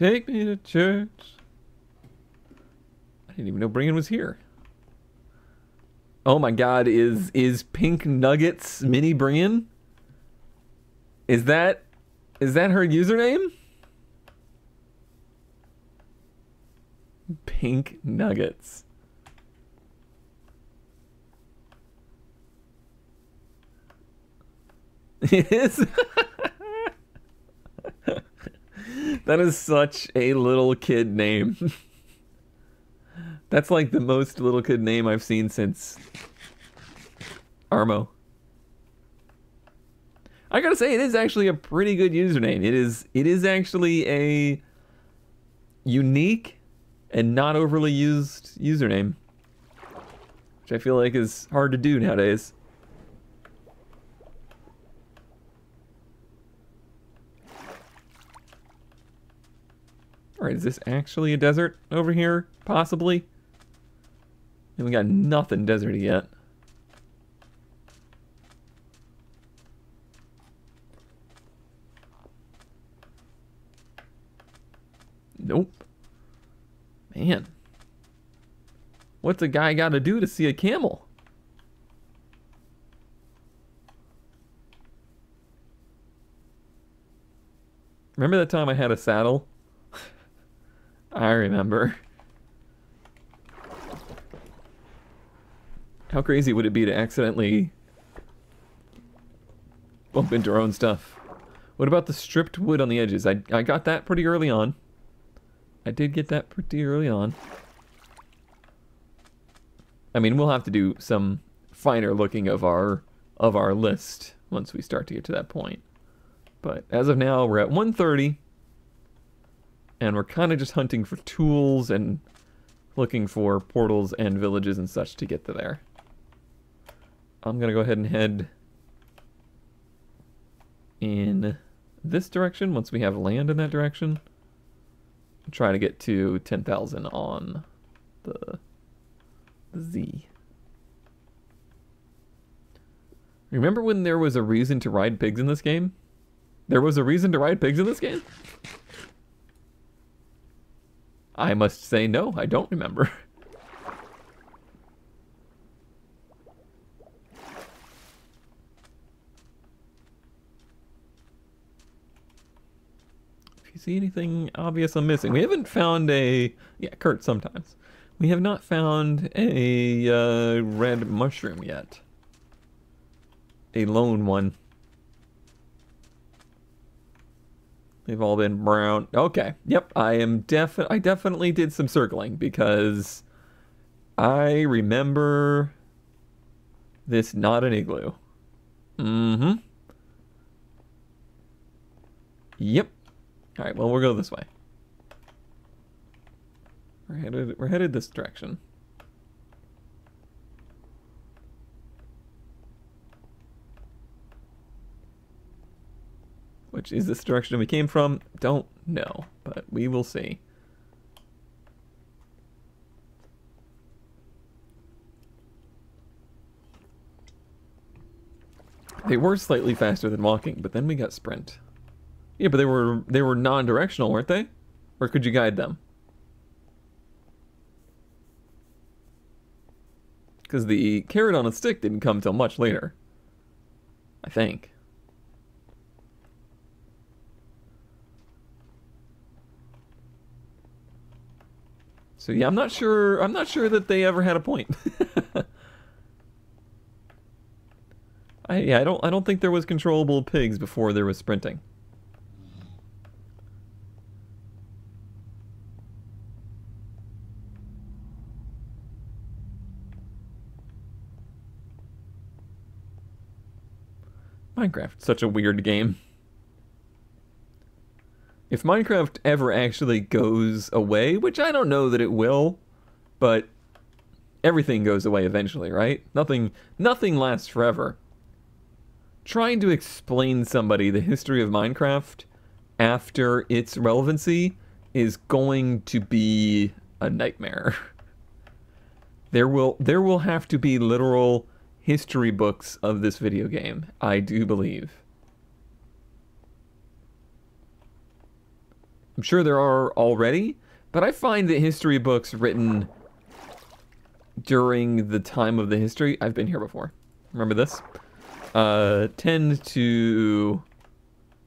Take me to church. I didn't even know Brian was here. Oh my god, is is Pink Nuggets Mini Brian? Is that is that her username? Pink Nuggets. It is. that is such a little kid name. That's like the most little kid name I've seen since Armo. I gotta say, it is actually a pretty good username. It is. It is actually a unique and not overly used username, which which I feel like is hard to do nowadays. Alright, is this actually a desert over here? Possibly? And we got nothing deserty yet. Nope. Man. What's a guy got to do to see a camel? Remember that time I had a saddle? I remember. How crazy would it be to accidentally bump into our own stuff? What about the stripped wood on the edges? I, I got that pretty early on. I did get that pretty early on. I mean, we'll have to do some finer looking of our of our list once we start to get to that point. But as of now, we're at 130 and we're kind of just hunting for tools and looking for portals and villages and such to get to there. I'm going to go ahead and head in this direction once we have land in that direction. Try to get to 10,000 on the, the Z. Remember when there was a reason to ride pigs in this game? There was a reason to ride pigs in this game? I must say no, I don't remember. if you see anything obvious I'm missing, we haven't found a... Yeah, Kurt, sometimes. We have not found a uh, red mushroom yet. A lone one. They've all been brown. Okay. Yep. I am defi- I definitely did some circling because I remember this not an igloo. Mm-hmm. Yep. All right. Well, we'll go this way. We're headed. We're headed this direction. Which is this direction we came from? Don't know, but we will see. They were slightly faster than walking, but then we got sprint. Yeah, but they were they were non-directional, weren't they? Or could you guide them? Because the carrot on a stick didn't come till much later. I think. So yeah, I'm not sure. I'm not sure that they ever had a point. I yeah, I don't. I don't think there was controllable pigs before there was sprinting. Minecraft, such a weird game. If Minecraft ever actually goes away, which I don't know that it will, but everything goes away eventually, right? Nothing nothing lasts forever. Trying to explain somebody the history of Minecraft after its relevancy is going to be a nightmare. There will there will have to be literal history books of this video game, I do believe. I'm sure there are already, but I find that history books written during the time of the history, I've been here before. Remember this? Uh, tend to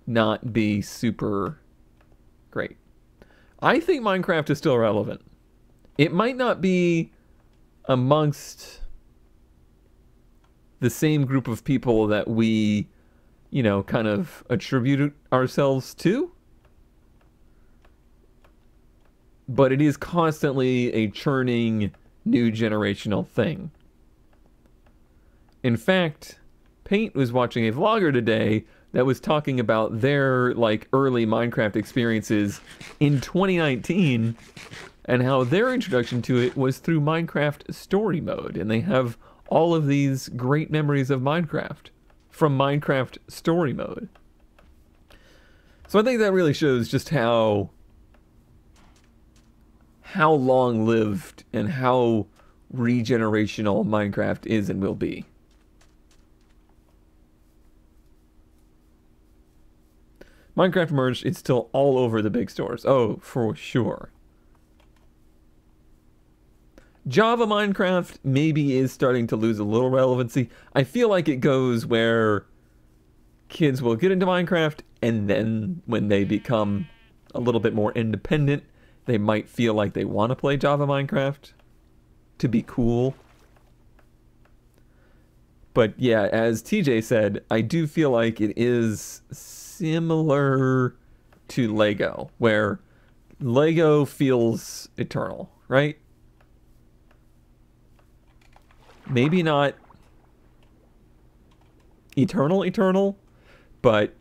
not be super great. I think Minecraft is still relevant. It might not be amongst the same group of people that we, you know, kind of attribute ourselves to. But it is constantly a churning new generational thing. In fact, Paint was watching a vlogger today that was talking about their like early Minecraft experiences in 2019 and how their introduction to it was through Minecraft Story Mode, and they have all of these great memories of Minecraft from Minecraft Story Mode. So I think that really shows just how how long lived and how regenerational Minecraft is and will be. Minecraft merged, it's still all over the big stores. Oh, for sure. Java Minecraft maybe is starting to lose a little relevancy. I feel like it goes where kids will get into Minecraft and then when they become a little bit more independent, they might feel like they want to play Java Minecraft to be cool. But yeah, as TJ said, I do feel like it is similar to Lego, where Lego feels eternal, right? Maybe not eternal, eternal, but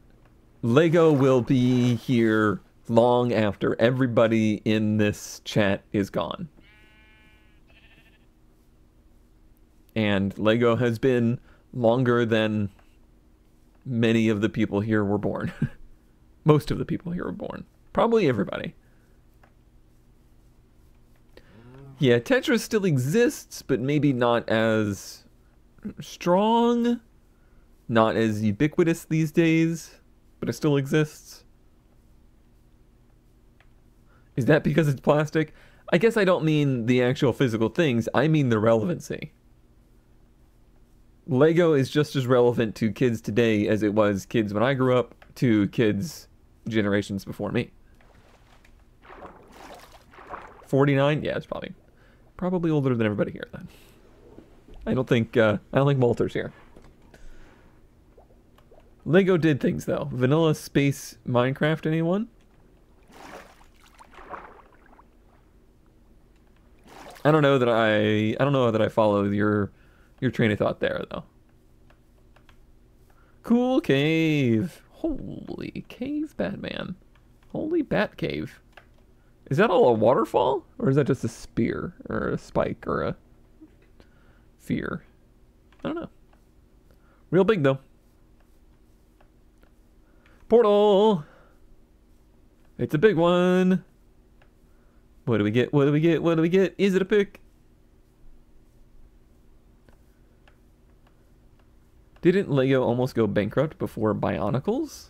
Lego will be here long after everybody in this chat is gone. And Lego has been longer than many of the people here were born. Most of the people here were born. Probably everybody. Yeah, Tetris still exists, but maybe not as strong, not as ubiquitous these days, but it still exists. Is that because it's plastic? I guess I don't mean the actual physical things, I mean the relevancy. Lego is just as relevant to kids today as it was kids when I grew up to kids generations before me. 49? Yeah, it's probably probably older than everybody here then. I don't think uh, I don't think Walter's here. Lego did things though. Vanilla Space Minecraft anyone? I don't know that I I don't know that I follow your your train of thought there though. Cool cave. Holy cave Batman. Holy bat cave. Is that all a waterfall? Or is that just a spear or a spike or a fear? I don't know. Real big though. Portal. It's a big one. What do we get? What do we get? What do we get? Is it a pick? Didn't Lego almost go bankrupt before Bionicles?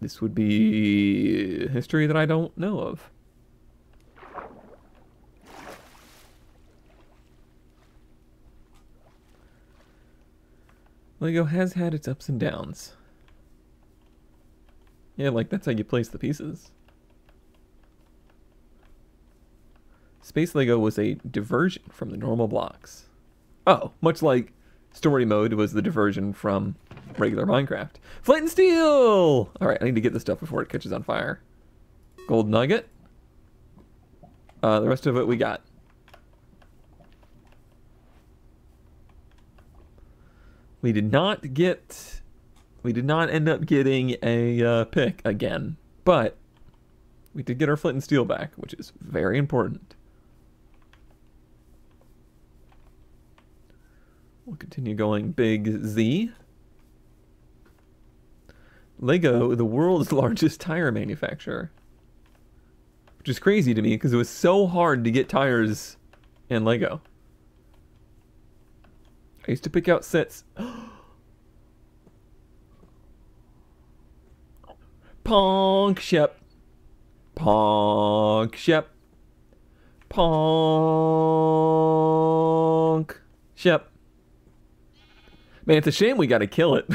This would be history that I don't know of. Lego has had its ups and downs. Yeah, like that's how you place the pieces. Space Lego was a diversion from the normal blocks. Oh, much like story mode was the diversion from regular Minecraft. Flint and steel! Alright, I need to get this stuff before it catches on fire. Gold nugget. Uh, the rest of it we got. We did not get... We did not end up getting a uh, pick again, but we did get our flint and steel back, which is very important. We'll continue going big Z. Lego, the world's largest tire manufacturer. Which is crazy to me because it was so hard to get tires in Lego. I used to pick out sets. Ponk Shep. Ponk Shep. Ponk Shep. Man, it's a shame we got to kill it.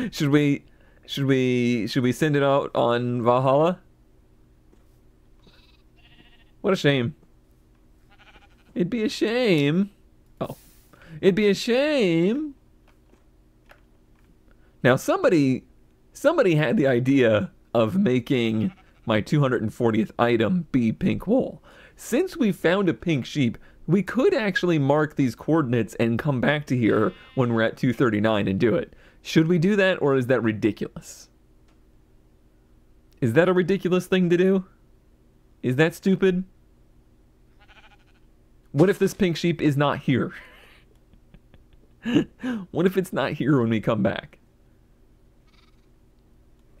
should we should we should we send it out on Valhalla? What a shame. It'd be a shame. Oh. It'd be a shame. Now somebody somebody had the idea of making my 240th item be pink wool. Since we found a pink sheep, we could actually mark these coordinates and come back to here when we're at 239 and do it. Should we do that or is that ridiculous? Is that a ridiculous thing to do? Is that stupid? What if this pink sheep is not here? what if it's not here when we come back?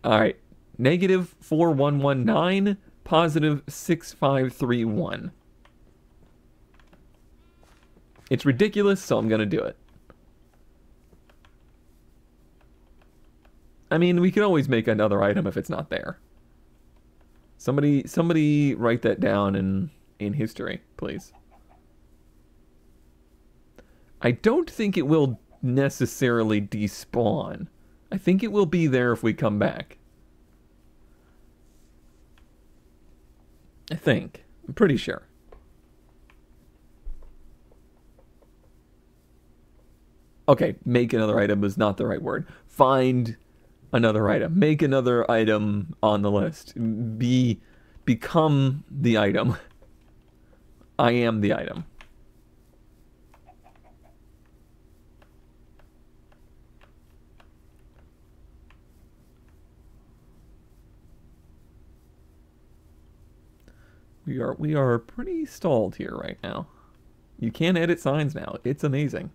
All right. Negative 4119, positive 6531. It's ridiculous, so I'm to do it. I mean, we can always make another item if it's not there. Somebody somebody write that down in in history, please. I don't think it will necessarily despawn. I think it will be there if we come back. I think. I'm pretty sure. Okay, make another item is not the right word. Find another item. Make another item on the list. Be become the item. I am the item. We are we are pretty stalled here right now. You can edit signs now. It's amazing.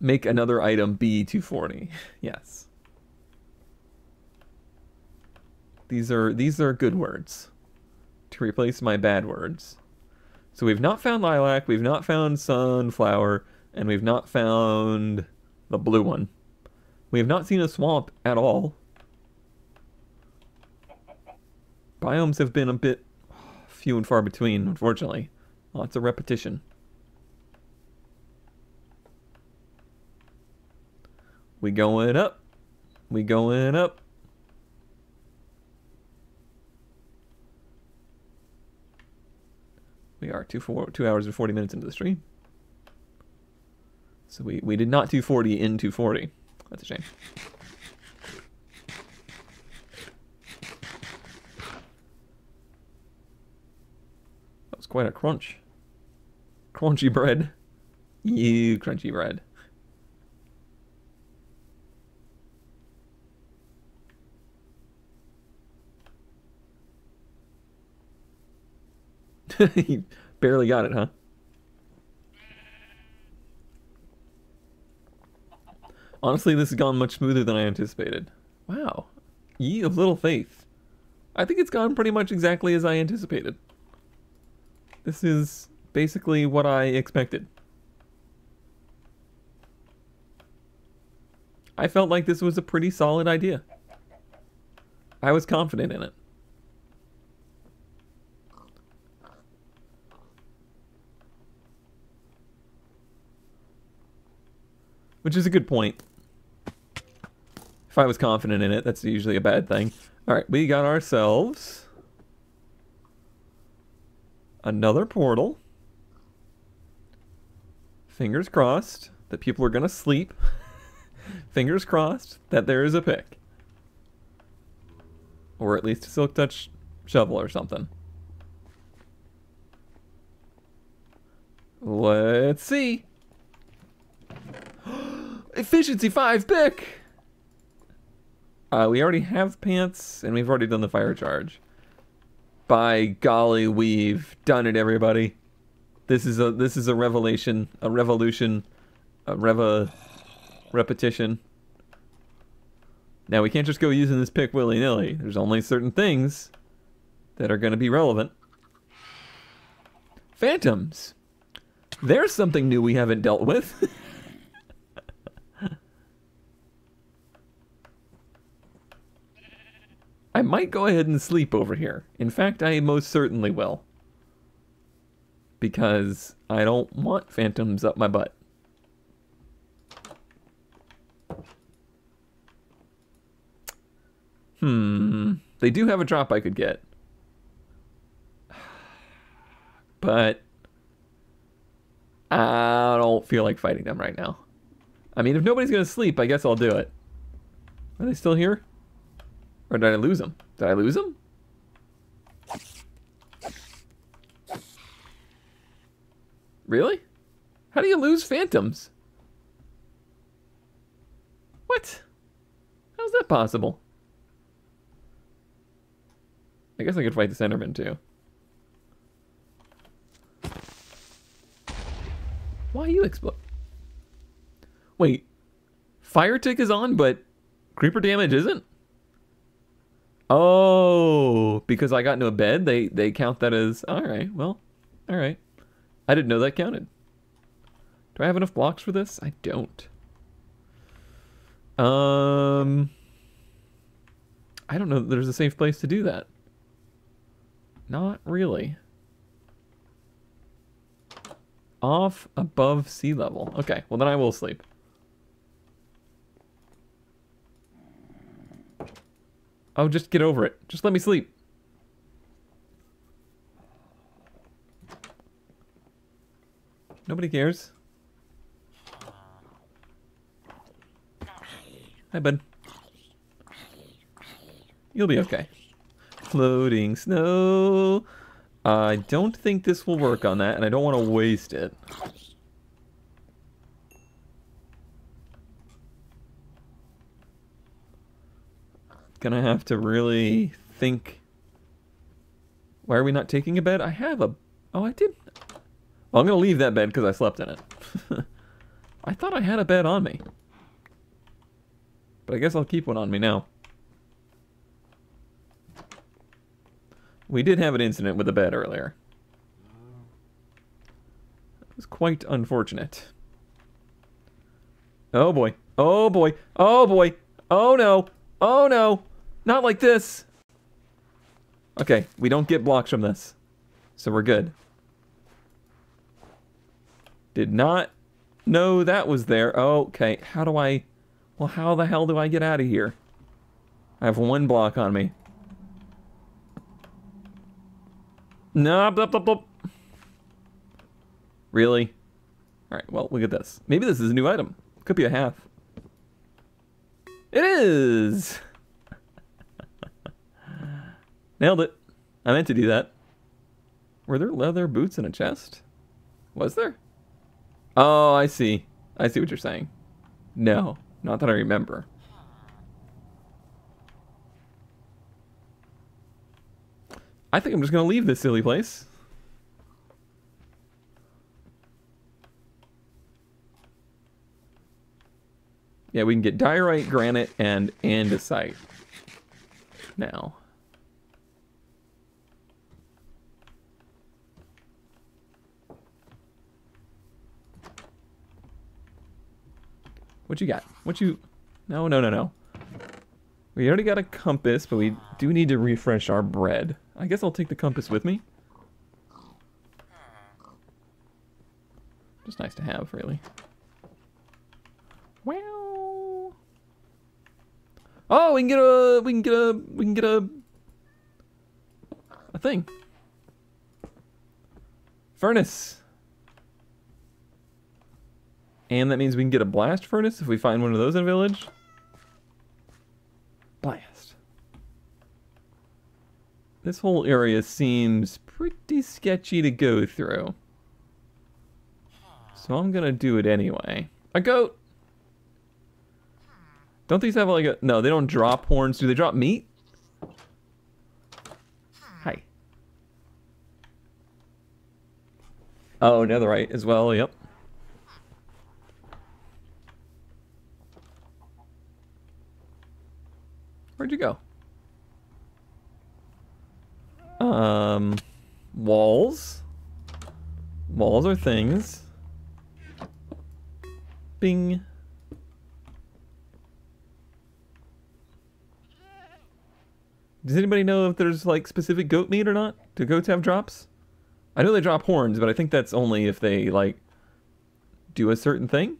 Make another item B240. Yes. These are these are good words to replace my bad words. So we've not found lilac, we've not found sunflower, and we've not found the blue one. We have not seen a swamp at all. Biomes have been a bit few and far between, unfortunately. Lots of repetition. We going up. We going up. We are two four two hours and forty minutes into the stream. So we, we did not 240 in 240. That's a shame. That was quite a crunch. Crunchy bread. You crunchy bread. you barely got it, huh? Honestly, this has gone much smoother than I anticipated. Wow. Ye of little faith. I think it's gone pretty much exactly as I anticipated. This is basically what I expected. I felt like this was a pretty solid idea. I was confident in it. Which is a good point. If I was confident in it, that's usually a bad thing. Alright, we got ourselves another portal. Fingers crossed that people are going to sleep. Fingers crossed that there is a pick. Or at least a silk touch shovel or something. Let's see. Efficiency 5 pick! Uh, we already have pants, and we've already done the fire charge. By golly, we've done it, everybody. This is a this is a revelation, a revolution, a reva repetition. Now we can't just go using this pick willy nilly. There's only certain things that are going to be relevant. Phantoms. There's something new we haven't dealt with. I might go ahead and sleep over here. In fact, I most certainly will. Because I don't want phantoms up my butt. Hmm. They do have a drop I could get. But I don't feel like fighting them right now. I mean, if nobody's going to sleep, I guess I'll do it. Are they still here? Or did I lose him? Did I lose him? Really? How do you lose phantoms? What? How's that possible? I guess I could fight the centerman too. Why you explode? Wait, fire tick is on, but creeper damage isn't? Oh, because I got into a bed, they they count that as all right. Well, all right. I didn't know that counted. Do I have enough blocks for this? I don't. Um, I don't know. There's a safe place to do that. Not really. Off above sea level. Okay, well then I will sleep. Oh, just get over it. Just let me sleep. Nobody cares. Hi, bud. You'll be okay. Floating snow. I don't think this will work on that, and I don't want to waste it. Gonna have to really think. Why are we not taking a bed? I have a... Oh, I did. Well, I'm gonna leave that bed because I slept in it. I thought I had a bed on me. But I guess I'll keep one on me now. We did have an incident with the bed earlier. It was quite unfortunate. Oh boy. Oh boy. Oh boy. Oh no. Oh no. Not like this. Okay, we don't get blocks from this. So we're good. Did not know that was there. Okay, how do I... Well, how the hell do I get out of here? I have one block on me. No, blah, blah, blah. Really? Alright, well, look at this. Maybe this is a new item. Could be a half. It is! Nailed it. I meant to do that. Were there leather boots in a chest? Was there? Oh, I see. I see what you're saying. No, not that I remember. I think I'm just going to leave this silly place. Yeah, we can get diorite, granite, and andesite now. What you got? What you... No, no, no, no. We already got a compass, but we do need to refresh our bread. I guess I'll take the compass with me. Just nice to have, really. Wow. Oh, we can get a we can get a we can get a a thing. Furnace. And that means we can get a blast furnace if we find one of those in a village. Blast. This whole area seems pretty sketchy to go through. So I'm gonna do it anyway. A goat! Don't these have like a... No, they don't drop horns. Do they drop meat? Hi. Oh, netherite as well, yep. Where'd you go? Um, walls. Walls are things. Bing. Does anybody know if there's like specific goat meat or not? Do goats have drops? I know they drop horns, but I think that's only if they like do a certain thing.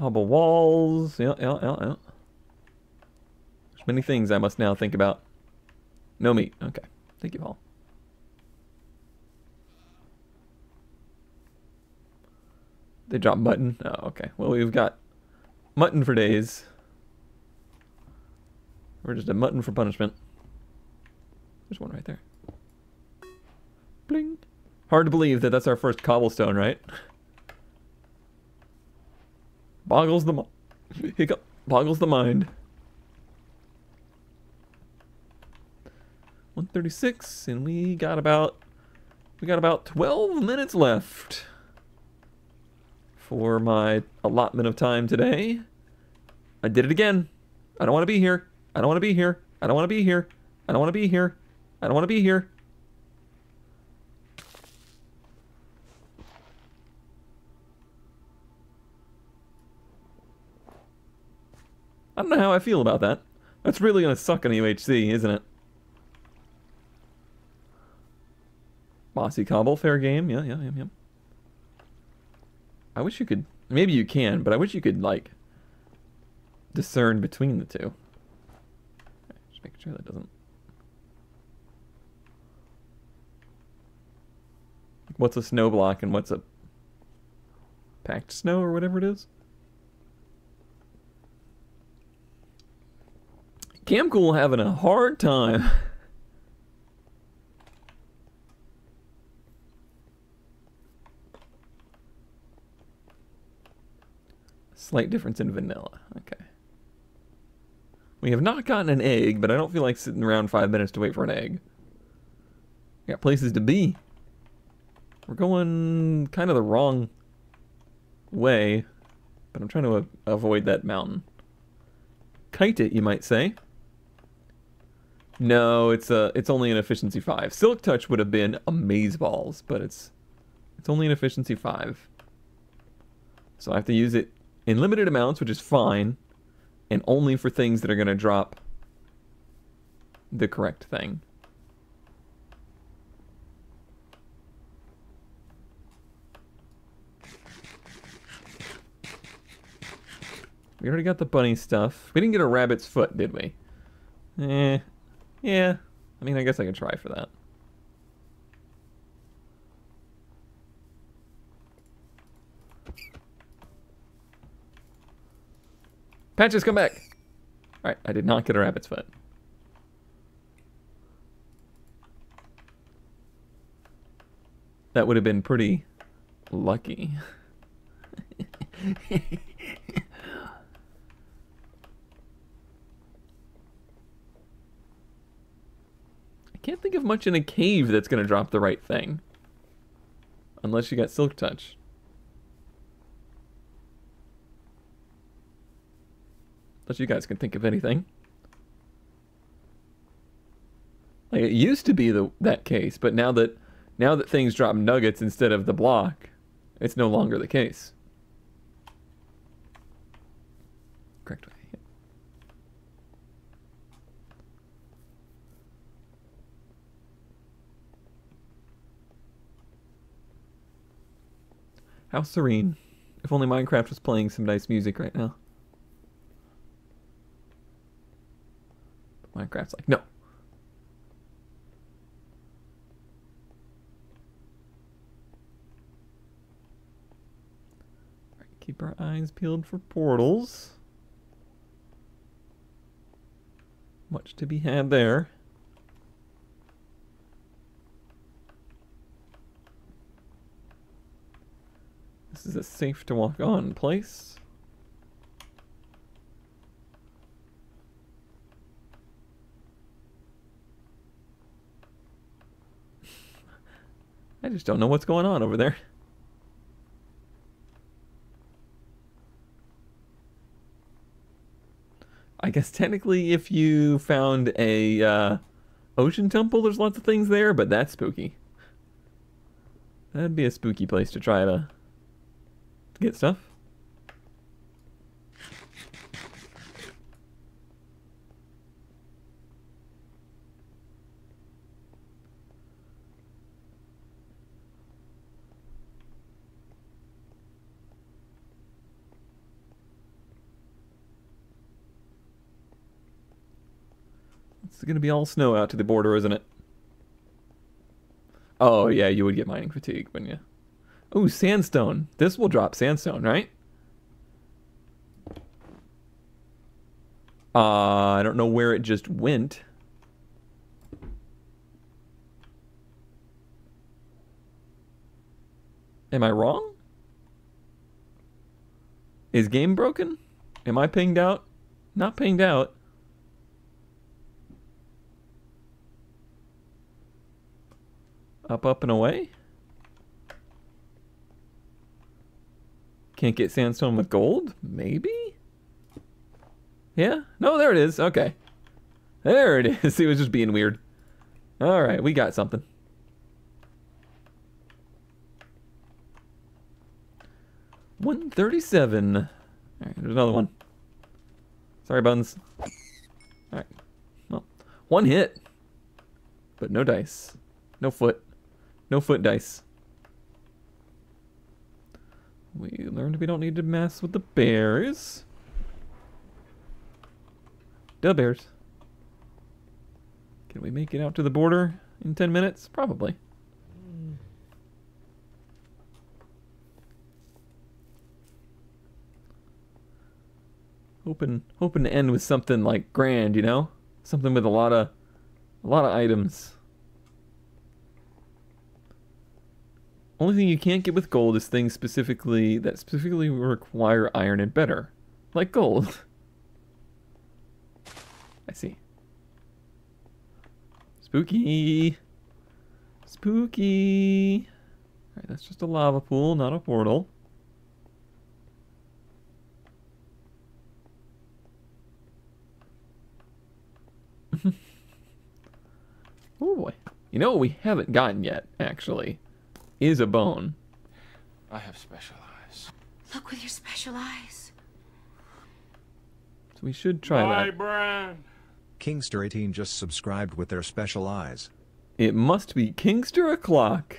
Cobble walls. Yeah, yeah, yeah, yeah. There's many things I must now think about. No meat. Okay. Thank you, Paul. They drop mutton. Oh, okay. Well, we've got mutton for days. We're just a mutton for punishment. There's one right there. Bling. Hard to believe that that's our first cobblestone, right? Boggles the... Hiccup. Boggles the mind. 136, and we got about... We got about 12 minutes left for my allotment of time today. I did it again. I don't want to be here. I don't want to be here. I don't want to be here. I don't want to be here. I don't want to be here. I don't know how I feel about that. That's really going to suck on UHC, isn't it? Mossy Cobble, fair game. Yeah, yeah, yeah, yeah. I wish you could... Maybe you can, but I wish you could, like, discern between the two. Just making sure that doesn't... What's a snow block and what's a packed snow or whatever it is? Camcool having a hard time. Slight difference in vanilla. Okay. We have not gotten an egg, but I don't feel like sitting around five minutes to wait for an egg. Got places to be. We're going kind of the wrong way, but I'm trying to avoid that mountain. Kite it, you might say. No, it's a it's only an efficiency five. Silk touch would have been amaze balls, but it's it's only an efficiency five. So I have to use it in limited amounts, which is fine, and only for things that are going to drop the correct thing. We already got the bunny stuff. We didn't get a rabbit's foot, did we? Eh, yeah, I mean, I guess I could try for that. Patches, come back! Alright, I did not get a rabbit's foot. That would have been pretty lucky. can't think of much in a cave that's going to drop the right thing. Unless you got Silk Touch. Unless you guys can think of anything. Like it used to be the that case, but now that now that things drop nuggets instead of the block, it's no longer the case. Correct way. How serene. If only Minecraft was playing some nice music right now. Minecraft's like, no. keep our eyes peeled for portals. Much to be had there. This is a safe to walk on place. I just don't know what's going on over there. I guess technically if you found a uh, ocean temple, there's lots of things there, but that's spooky. That'd be a spooky place to try to get stuff. It's going to be all snow out to the border, isn't it? Oh, yeah, you would get mining fatigue, wouldn't you? Oh, sandstone. This will drop sandstone, right? Uh, I don't know where it just went. Am I wrong? Is game broken? Am I pinged out? Not pinged out. Up, up, and away? Can't get sandstone with gold? Maybe? Yeah? No, there it is. Okay. There it is. It was just being weird. All right, we got something. One thirty-seven. All right, there's another one. Sorry, buns. All right. Well, one hit, but no dice, no foot, no foot dice. We learned we don't need to mess with the bears. The bears. Can we make it out to the border in 10 minutes? Probably. Hoping hoping to end with something like grand, you know? Something with a lot of a lot of items. Only thing you can't get with gold is things specifically that specifically require iron and better. Like gold. I see. Spooky. Spooky. Alright, that's just a lava pool, not a portal. oh boy. You know what we haven't gotten yet, actually, is a bone. I have special eyes. Look with your special eyes. So we should try My that. brand. Kingster18 just subscribed with their special eyes. It must be Kingster o'clock.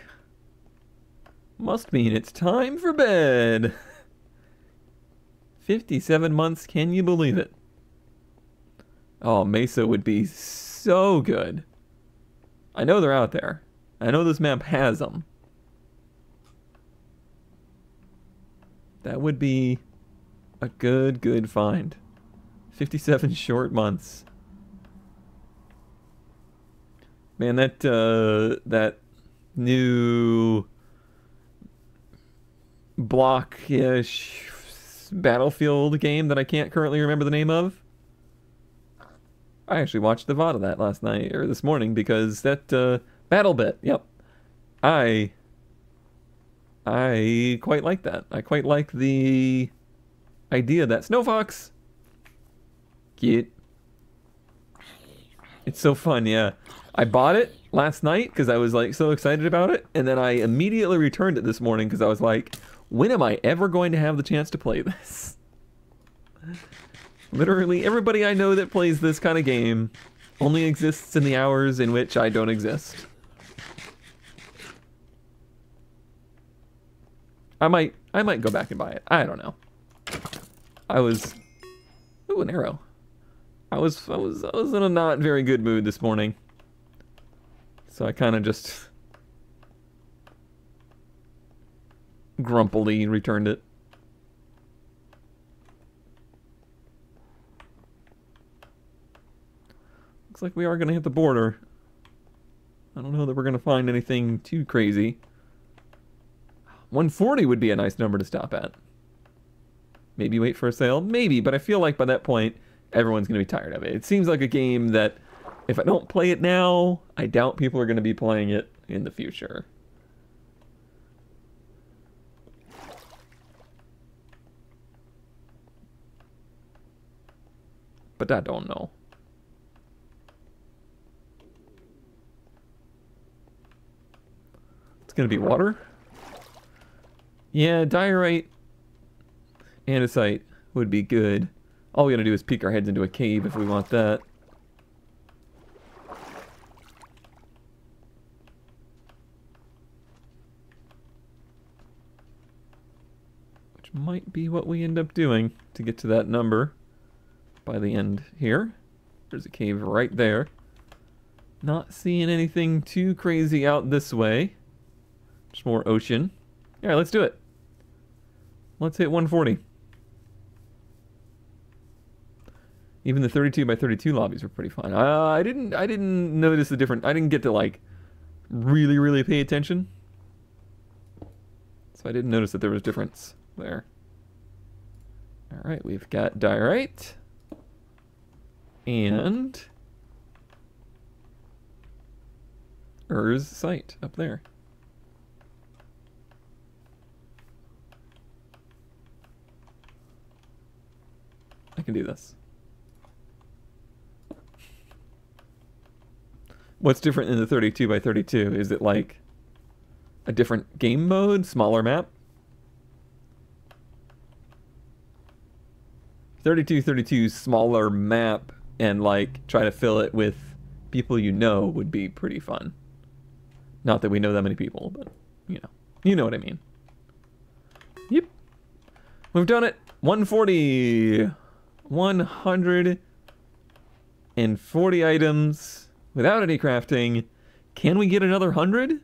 Must mean it's time for bed. 57 months, can you believe it? Oh, Mesa would be so good. I know they're out there. I know this map has them. That would be a good, good find. 57 short months. Man, that uh, that new block-ish battlefield game that I can't currently remember the name of. I actually watched the VOD of that last night or this morning because that uh, BattleBit. Yep, I I quite like that. I quite like the idea that Snow Fox. Cute. It's so fun, yeah. I bought it last night because I was like so excited about it, and then I immediately returned it this morning because I was like, when am I ever going to have the chance to play this? Literally, everybody I know that plays this kind of game only exists in the hours in which I don't exist. I might, I might go back and buy it. I don't know. I was, ooh, an arrow. I was, I was, I was in a not very good mood this morning. So I kind of just grumpily returned it. Looks like we are going to hit the border. I don't know that we're going to find anything too crazy. 140 would be a nice number to stop at. Maybe wait for a sale? Maybe, but I feel like by that point, everyone's going to be tired of it. It seems like a game that if I don't play it now, I doubt people are going to be playing it in the future. But I don't know. It's going to be water? Yeah, diorite, andesite would be good. All we gotta do is peek our heads into a cave if we want that. Which might be what we end up doing to get to that number by the end here. There's a cave right there. Not seeing anything too crazy out this way. Just more ocean. Alright, let's do it. Let's hit 140. Even the 32 by 32 lobbies were pretty fun. Uh, I didn't I didn't notice the different I didn't get to like really really pay attention. So I didn't notice that there was a difference there. All right, we've got diorite and andesite up there. I can do this. What's different in the 32 by 32? Is it like a different game mode, smaller map? 32 32 smaller map and like try to fill it with people you know would be pretty fun. Not that we know that many people, but you know. You know what I mean. Yep. We've done it. 140. 140 items without any crafting. Can we get another 100?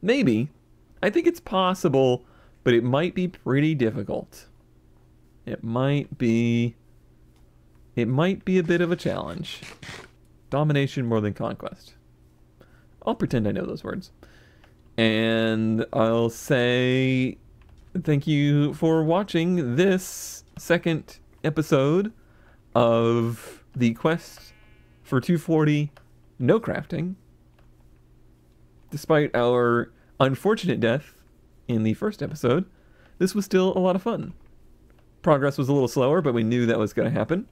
Maybe. I think it's possible, but it might be pretty difficult. It might be it might be a bit of a challenge. Domination more than conquest. I'll pretend I know those words. And I'll say thank you for watching this second episode of the quest for 240 no crafting. Despite our unfortunate death in the first episode, this was still a lot of fun. Progress was a little slower, but we knew that was going to happen.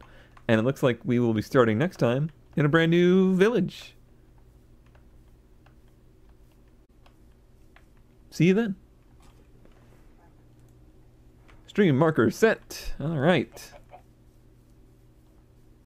And it looks like we will be starting next time in a brand new village. See you then. Stream marker set. All right.